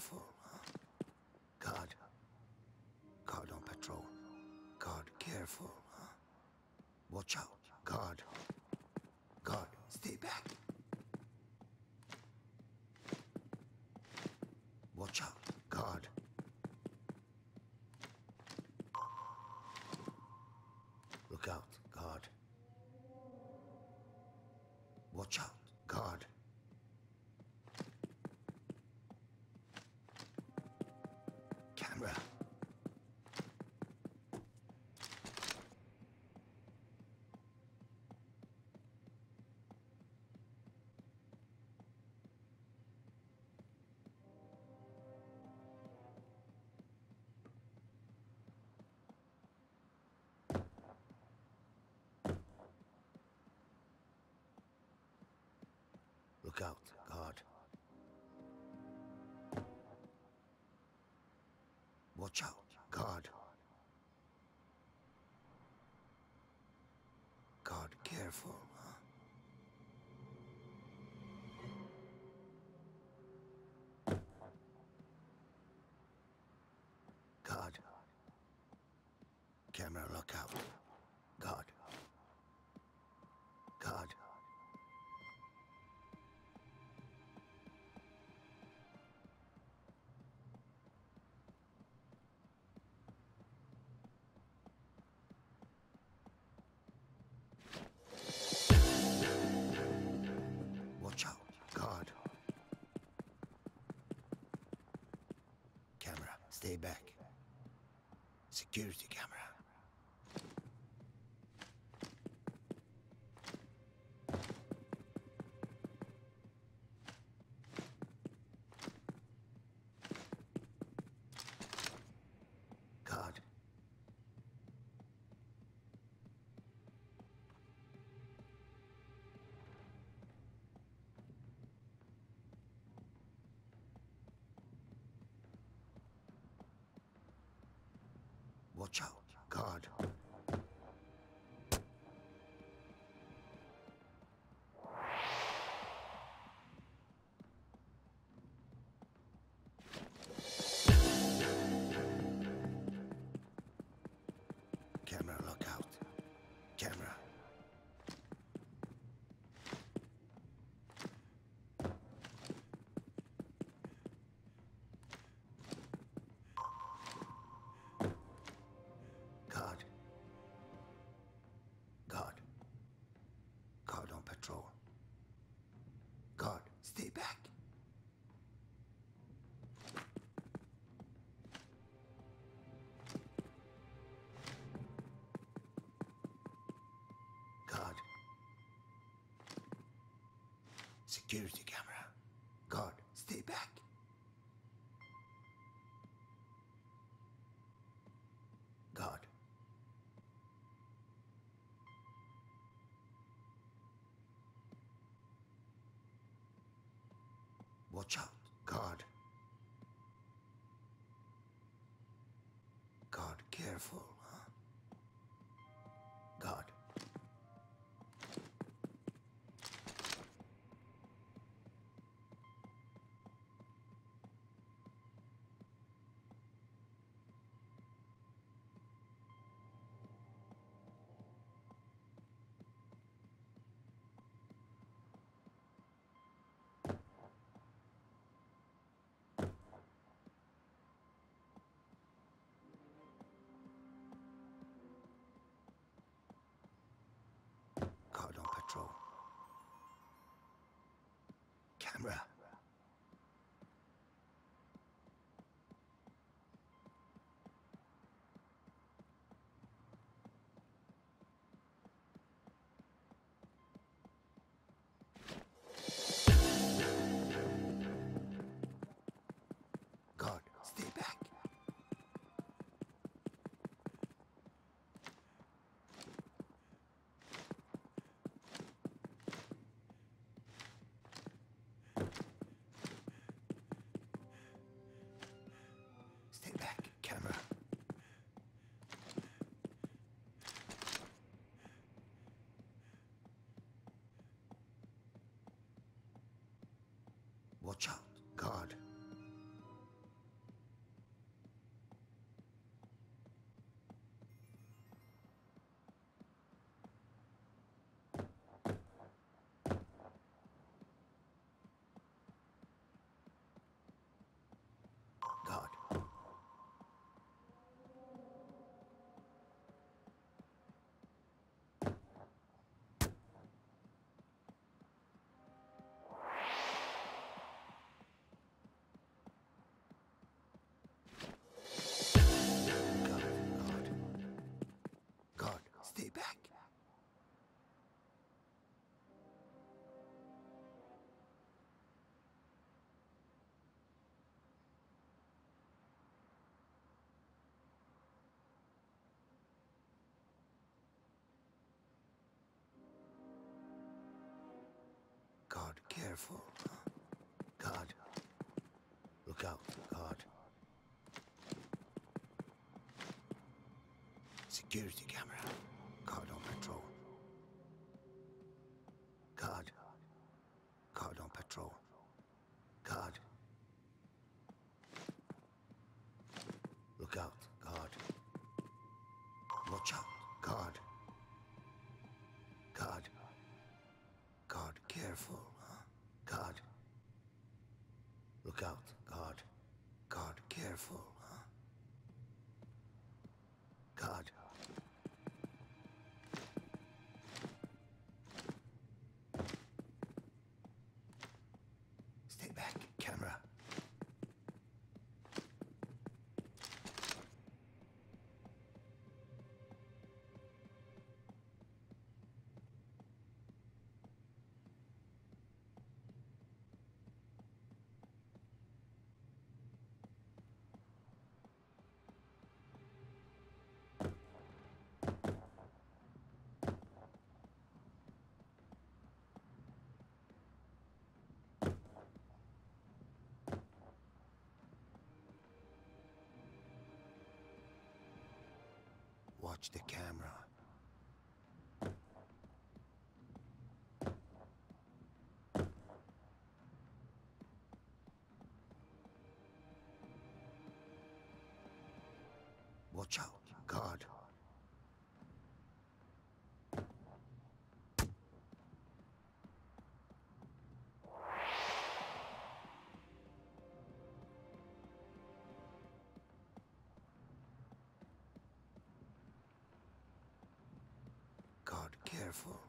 wonderful. God. God on patrol. God careful. Watch out. God. God, stay back. Look out, God. Watch out, God. God, careful, huh? God. Camera, look stay back. Security camera. Back. God. Security camera. God, stay back. God. Careful. God. Look out, guard. Security camera. Guard on patrol. Back, camera. Watch the camera. Watch out, God. Careful.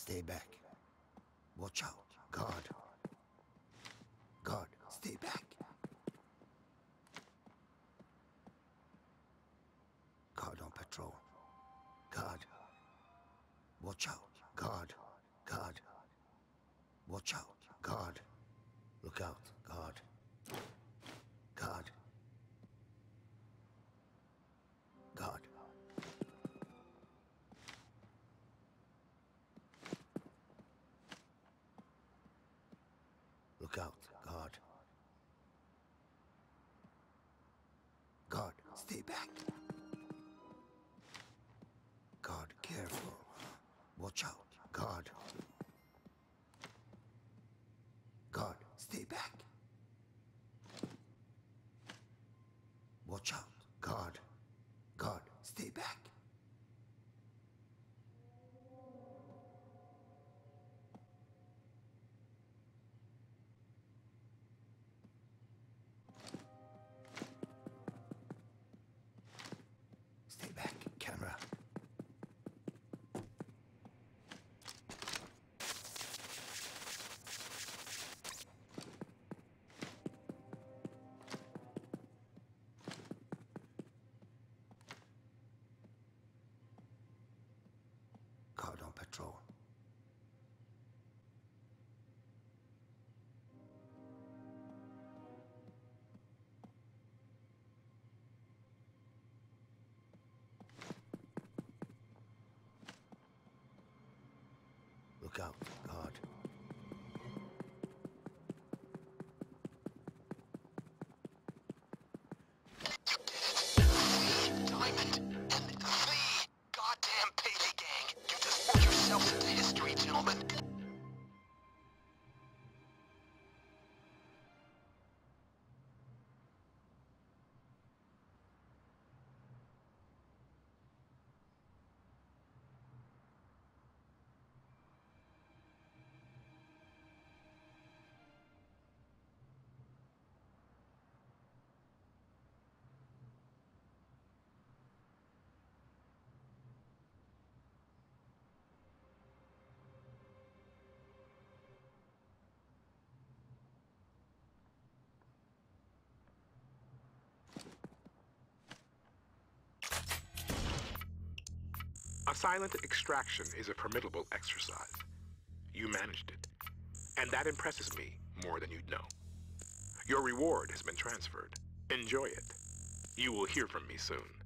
Stay back. Watch out. God. God, careful. Watch out, God. God, stay back. Watch out, God. God, stay back. Look out. A silent extraction is a formidable exercise. You managed it. And that impresses me more than you'd know. Your reward has been transferred. Enjoy it. You will hear from me soon.